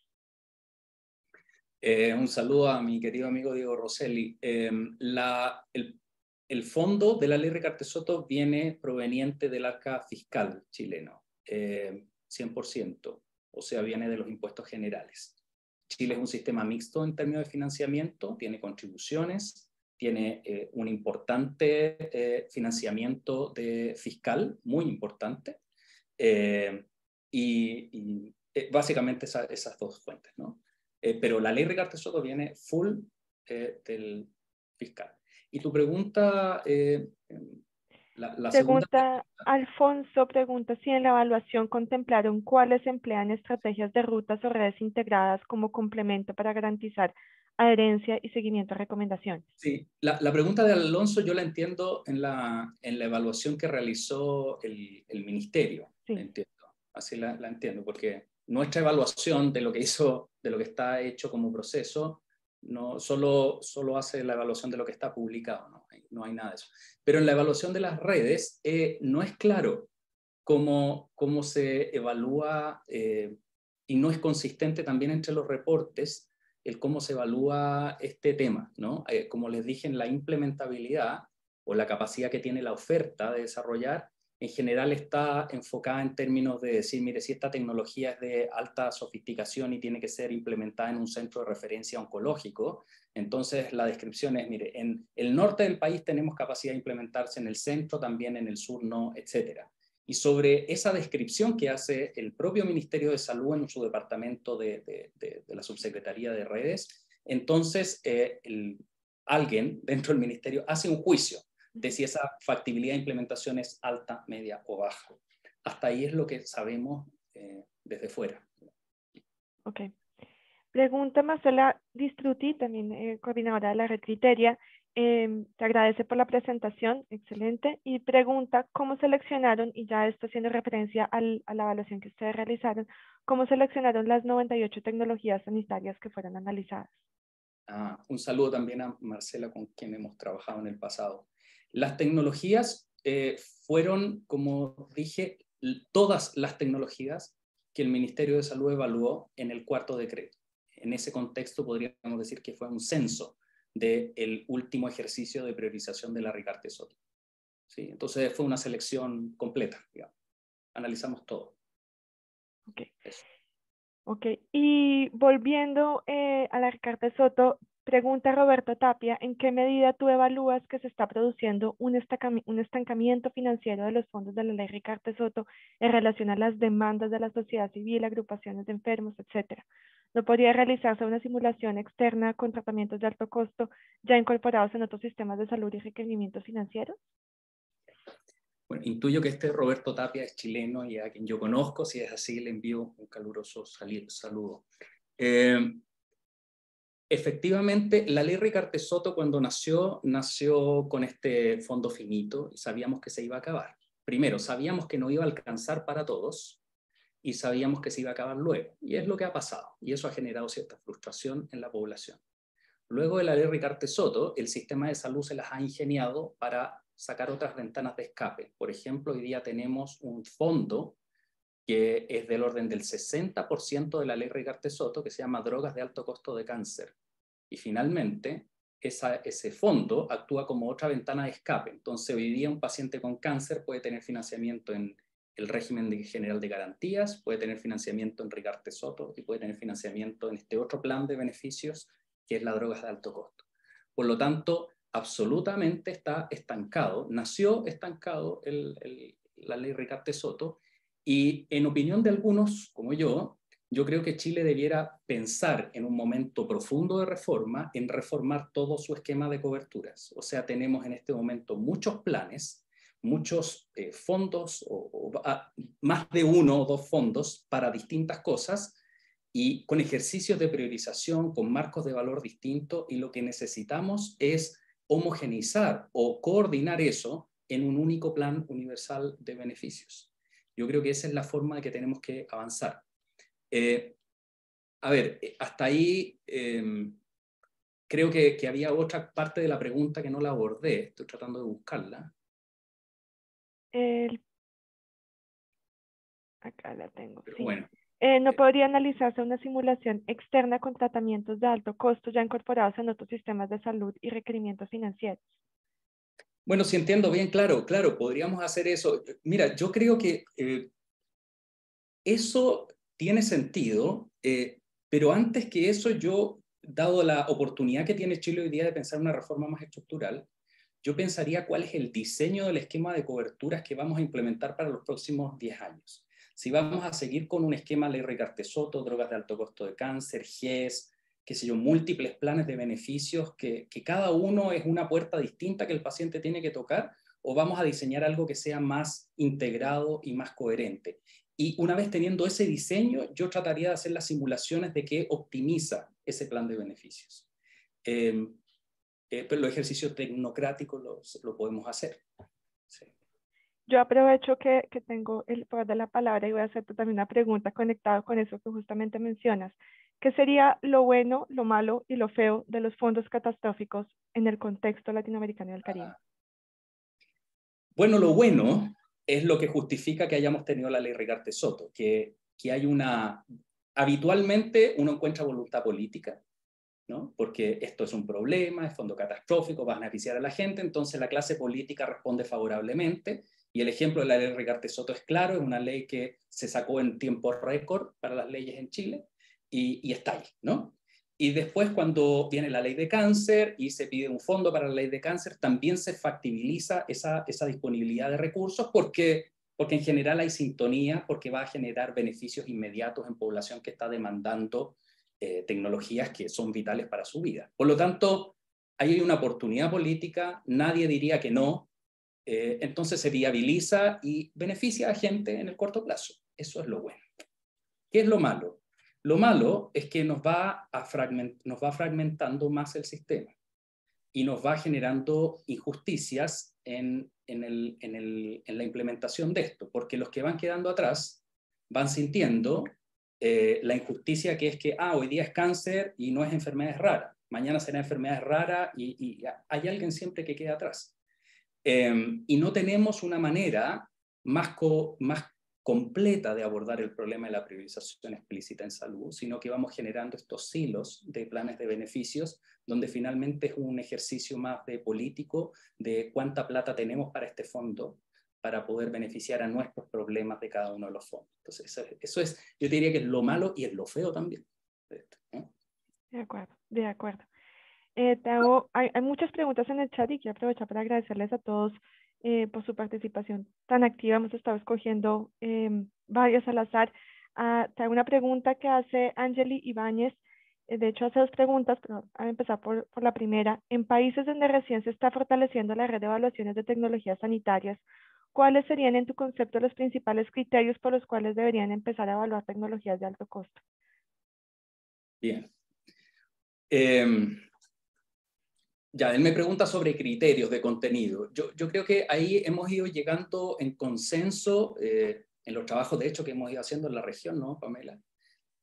Eh, un saludo a mi querido amigo Diego Rosselli. Em, el, fondo de la ley Ricardo Soto viene proveniente del arca fiscal chileno eh, 100%, o sea, viene de los impuestos generales. Chile es un sistema mixto en términos de financiamiento, tiene contribuciones, tiene eh, un importante eh, financiamiento de fiscal, muy importante, y, y básicamente esas dos fuentes, ¿no? Pero la ley Ricardo Soto viene full del fiscal. Y tu pregunta, la, pregunta, Alfonso pregunta si en la evaluación contemplaron cuáles emplean estrategias de rutas o redes integradas como complemento para garantizar adherencia y seguimiento a recomendaciones. Sí, la, la, pregunta de Alonso yo la entiendo en la, en la evaluación que realizó el, el ministerio. Sí. entiendo, así la, la, entiendo, porque nuestra evaluación de lo que hizo, de lo que está hecho como proceso, no solo, solo hace la evaluación de lo que está publicado, ¿no? no hay nada de eso. Pero en la evaluación de las redes eh, no es claro cómo, cómo se evalúa eh, y no es consistente también entre los reportes el cómo se evalúa este tema. ¿no? Eh, como les dije, en la implementabilidad o la capacidad que tiene la oferta de desarrollar, en general está enfocada en términos de decir, mire, si esta tecnología es de alta sofisticación y tiene que ser implementada en un centro de referencia oncológico, entonces la descripción es, mire, en el norte del país tenemos capacidad de implementarse, en el centro también, en el sur no, etcétera. Y sobre esa descripción que hace el propio Ministerio de Salud en su departamento de, la Subsecretaría de Redes, entonces eh, alguien dentro del ministerio hace un juicio de si esa factibilidad de implementación es alta, media o baja. Hasta ahí es lo que sabemos eh, desde fuera. Ok. Pregunta Marcela Distruti, también eh, coordinadora de la red Criteria. Eh, te agradece por la presentación, excelente. Y pregunta, ¿cómo seleccionaron, y ya esto haciendo referencia al, a la evaluación que ustedes realizaron, cómo seleccionaron las 98 tecnologías sanitarias que fueron analizadas? Ah, un saludo también a Marcela, con quien hemos trabajado en el pasado. Las tecnologías eh, fueron, como dije, todas las tecnologías que el Ministerio de Salud evaluó en el cuarto decreto. En ese contexto podríamos decir que fue un censo del último ejercicio de priorización de la Ricarte Soto. ¿Sí? Entonces fue una selección completa, digamos. Analizamos todo. Ok. Ok, y volviendo eh, a la Ricarte Soto, Pregunta Roberto Tapia, ¿en qué medida tú evalúas que se está produciendo un, estancamiento financiero de los fondos de la ley Ricardo Soto en relación a las demandas de la sociedad civil, agrupaciones de enfermos, etcétera? ¿No podría realizarse una simulación externa con tratamientos de alto costo ya incorporados en otros sistemas de salud y requerimientos financieros? Bueno, intuyo que este Roberto Tapia es chileno y a quien yo conozco, si es así, le envío un caluroso saludo. Eh, Efectivamente, la ley Ricarte Soto cuando nació, nació con este fondo finito y sabíamos que se iba a acabar. primero, sabíamos que no iba a alcanzar para todos y sabíamos que se iba a acabar luego. Y es lo que ha pasado. Y eso ha generado cierta frustración en la población. Luego de la ley Ricarte Soto, el sistema de salud se las ha ingeniado para sacar otras ventanas de escape. Por ejemplo, hoy día tenemos un fondo que es del orden del 60% de la ley Ricarte Soto, que se llama drogas de alto costo de cáncer. Y finalmente, ese fondo actúa como otra ventana de escape. Entonces, hoy día un paciente con cáncer puede tener financiamiento en el régimen general de garantías, puede tener financiamiento en Ricarte Soto y puede tener financiamiento en este otro plan de beneficios que es la drogas de alto costo. Por lo tanto, absolutamente está estancado, nació estancado la ley Ricarte Soto y en opinión de algunos, como yo, yo creo que Chile debiera pensar en un momento profundo de reforma en reformar todo su esquema de coberturas. O sea, tenemos en este momento muchos planes, muchos eh, fondos, o, ah, más de uno o dos fondos para distintas cosas y con ejercicios de priorización, con marcos de valor distintos y lo que necesitamos es homogenizar o coordinar eso en un único plan universal de beneficios. Yo creo que esa es la forma de que tenemos que avanzar. Eh, a ver, eh, hasta ahí em, creo que, que, había otra parte de la pregunta que no la abordé, estoy tratando de buscarla. Acá la tengo. Bueno. Eh, ¿No podría analizarse una simulación externa con tratamientos de alto costo ya incorporados en otros sistemas de salud y requerimientos financieros? Bueno, si entiendo bien, claro, claro, podríamos hacer eso. Mira, yo creo que eh, eso tiene sentido, eh, pero antes que eso, yo, dado la oportunidad que tiene Chile hoy día de pensar una reforma más estructural, yo pensaría cuál es el diseño del esquema de coberturas que vamos a implementar para los próximos 10 años. Si vamos a seguir con un esquema ley Ricarte Soto, drogas de alto costo de cáncer, GES, qué sé yo, múltiples planes de beneficios, que, que cada uno es una puerta distinta que el paciente tiene que tocar, o vamos a diseñar algo que sea más integrado y más coherente. Y una vez teniendo ese diseño, yo trataría de hacer las simulaciones de qué optimiza ese plan de beneficios. Eh, eh, pero los ejercicios tecnocráticos los, lo podemos hacer. Yo aprovecho que, que, tengo el poder de la palabra y voy a hacerte también una pregunta conectada con eso que justamente mencionas. ¿Qué sería lo bueno, lo malo y lo feo de los fondos catastróficos en el contexto latinoamericano y del Caribe? Bueno, lo bueno es lo que justifica que hayamos tenido la ley Rigarte Soto, que, que hay una... Habitualmente uno encuentra voluntad política, ¿no? porque esto es un problema, es fondo catastrófico, va a beneficiar a la gente, entonces la clase política responde favorablemente. Y el ejemplo de la ley Rigarte Soto es claro, es una ley que se sacó en tiempo récord para las leyes en Chile y, está ahí, ¿no? Y después cuando viene la ley de cáncer y se pide un fondo para la ley de cáncer, también se factibiliza esa, disponibilidad de recursos porque, porque en general hay sintonía, porque va a generar beneficios inmediatos en población que está demandando eh, tecnologías que son vitales para su vida. Por lo tanto, ahí hay una oportunidad política, nadie diría que no, eh, entonces se viabiliza y beneficia a gente en el corto plazo. Eso es lo bueno. ¿Qué es lo malo? Lo malo es que nos va, a nos va fragmentando más el sistema y nos va generando injusticias en, la implementación de esto, porque los que van quedando atrás van sintiendo eh, la injusticia que es que, ah, hoy día es cáncer y no es enfermedad rara, mañana será enfermedad rara y, y hay alguien siempre que queda atrás. Em, y no tenemos una manera más, co más completa de abordar el problema de la priorización explícita en salud, sino que vamos generando estos hilos de planes de beneficios, donde finalmente es un ejercicio más de político de cuánta plata tenemos para este fondo para poder beneficiar a nuestros problemas de cada uno de los fondos. Entonces, eso, es, yo diría que es lo malo y es lo feo también. De acuerdo, de acuerdo. Eh, hay, hay, muchas preguntas en el chat y quiero aprovechar para agradecerles a todos eh, por su participación tan activa. Hemos estado escogiendo eh, varias al azar. Ah, una pregunta que hace Angeli Ibáñez. Eh, de hecho, hace dos preguntas, pero a empezar por, por la primera. En países donde recién se está fortaleciendo la red de evaluaciones de tecnologías sanitarias, ¿cuáles serían en tu concepto los principales criterios por los cuales deberían empezar a evaluar tecnologías de alto costo? Bien. Eh, ya, él me pregunta sobre criterios de contenido. Yo, creo que ahí hemos ido llegando en consenso eh, en los trabajos, de hecho, que hemos ido haciendo en la región, ¿no, Pamela?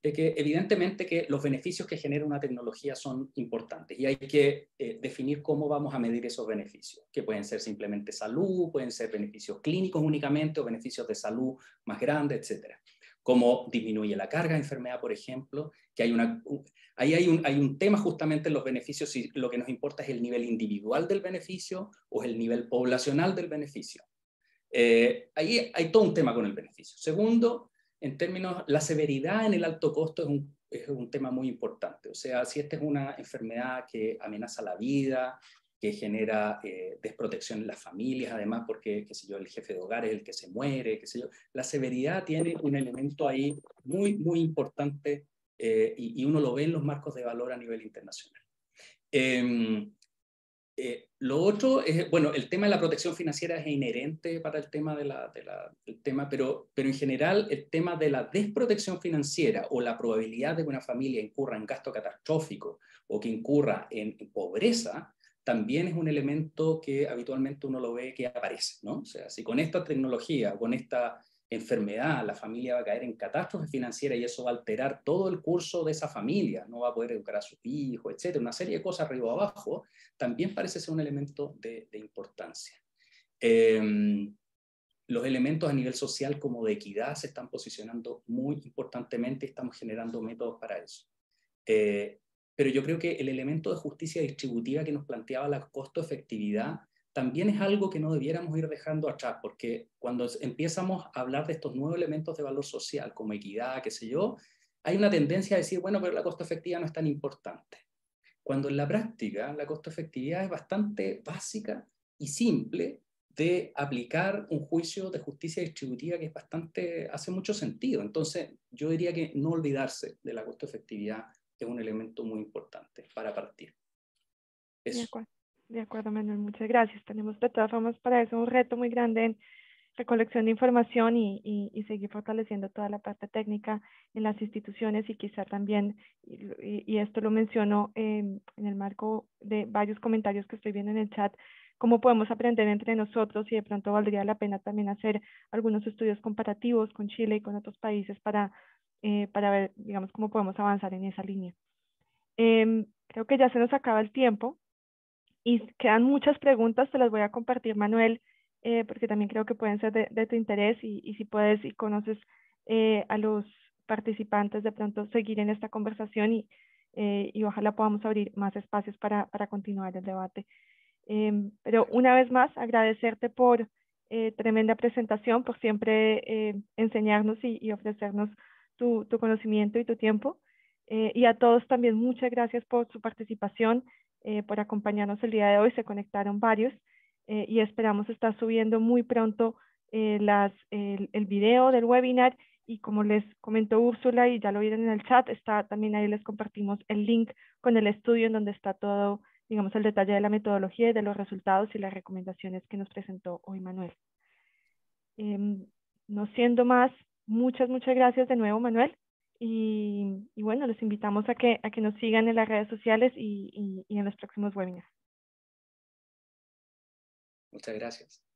De que evidentemente que los beneficios que genera una tecnología son importantes y hay que eh, definir cómo vamos a medir esos beneficios, que pueden ser simplemente salud, pueden ser beneficios clínicos únicamente o beneficios de salud más grandes, etcétera cómo disminuye la carga de enfermedad, por ejemplo, que hay una, ahí hay un, hay un tema justamente en los beneficios, si lo que nos importa es el nivel individual del beneficio o el nivel poblacional del beneficio. Eh, ahí hay todo un tema con el beneficio. Segundo, en términos, la severidad en el alto costo es un, es un tema muy importante. O sea, si esta es una enfermedad que amenaza la vida, que genera eh, desprotección en las familias, además porque, qué sé yo, el jefe de hogar es el que se muere, qué sé yo. La severidad tiene un elemento ahí muy, muy importante eh, y, uno lo ve en los marcos de valor a nivel internacional. Em, eh, lo otro es, bueno, el tema de la protección financiera es inherente para el tema, de la, tema pero, pero en general el tema de la desprotección financiera o la probabilidad de que una familia incurra en gasto catastrófico o que incurra en pobreza, también es un elemento que habitualmente uno lo ve que aparece, ¿no? O sea, si con esta tecnología, con esta enfermedad, la familia va a caer en catástrofe financiera y eso va a alterar todo el curso de esa familia, no va a poder educar a sus hijos, etcétera, una serie de cosas arriba abajo, también parece ser un elemento de, importancia. Em, los elementos a nivel social como de equidad se están posicionando muy importantemente y estamos generando métodos para eso. Eh, pero yo creo que el elemento de justicia distributiva que nos planteaba la costo-efectividad también es algo que no debiéramos ir dejando atrás, porque cuando empezamos a hablar de estos nuevos elementos de valor social, como equidad, qué sé yo, hay una tendencia a decir, bueno, pero la costo-efectividad no es tan importante. Cuando en la práctica la costo-efectividad es bastante básica y simple de aplicar un juicio de justicia distributiva que es bastante, hace mucho sentido. Entonces, yo diría que no olvidarse de la costo-efectividad es un elemento muy importante para partir. De acuerdo, de acuerdo, Manuel, muchas gracias. Tenemos de todas formas para eso un reto muy grande en recolección de información y, y, seguir fortaleciendo toda la parte técnica en las instituciones y quizá también, y, esto lo menciono en el marco de varios comentarios que estoy viendo en el chat, cómo podemos aprender entre nosotros y de pronto valdría la pena también hacer algunos estudios comparativos con Chile y con otros países para eh, para ver, digamos, cómo podemos avanzar en esa línea. Em, creo que ya se nos acaba el tiempo y quedan muchas preguntas, te las voy a compartir, Manuel, eh, porque también creo que pueden ser de, tu interés y, si puedes y conoces eh, a los participantes, de pronto seguir en esta conversación y, y ojalá podamos abrir más espacios para, para continuar el debate. Em, pero una vez más, agradecerte por tremenda presentación, por siempre enseñarnos y ofrecernos tu, conocimiento y tu tiempo. Eh, y a todos también muchas gracias por su participación, eh, por acompañarnos el día de hoy. Se conectaron varios eh, y esperamos estar subiendo muy pronto las, el, el, video del webinar y como les comentó Úrsula y ya lo vieron en el chat, está también ahí les compartimos el link con el estudio en donde está todo, digamos, el detalle de la metodología y de los resultados y las recomendaciones que nos presentó hoy Manuel. Em, no siendo más, Muchas, muchas gracias de nuevo, Manuel. Y, bueno, los invitamos a que, a que nos sigan en las redes sociales y, y en los próximos webinars. Muchas gracias.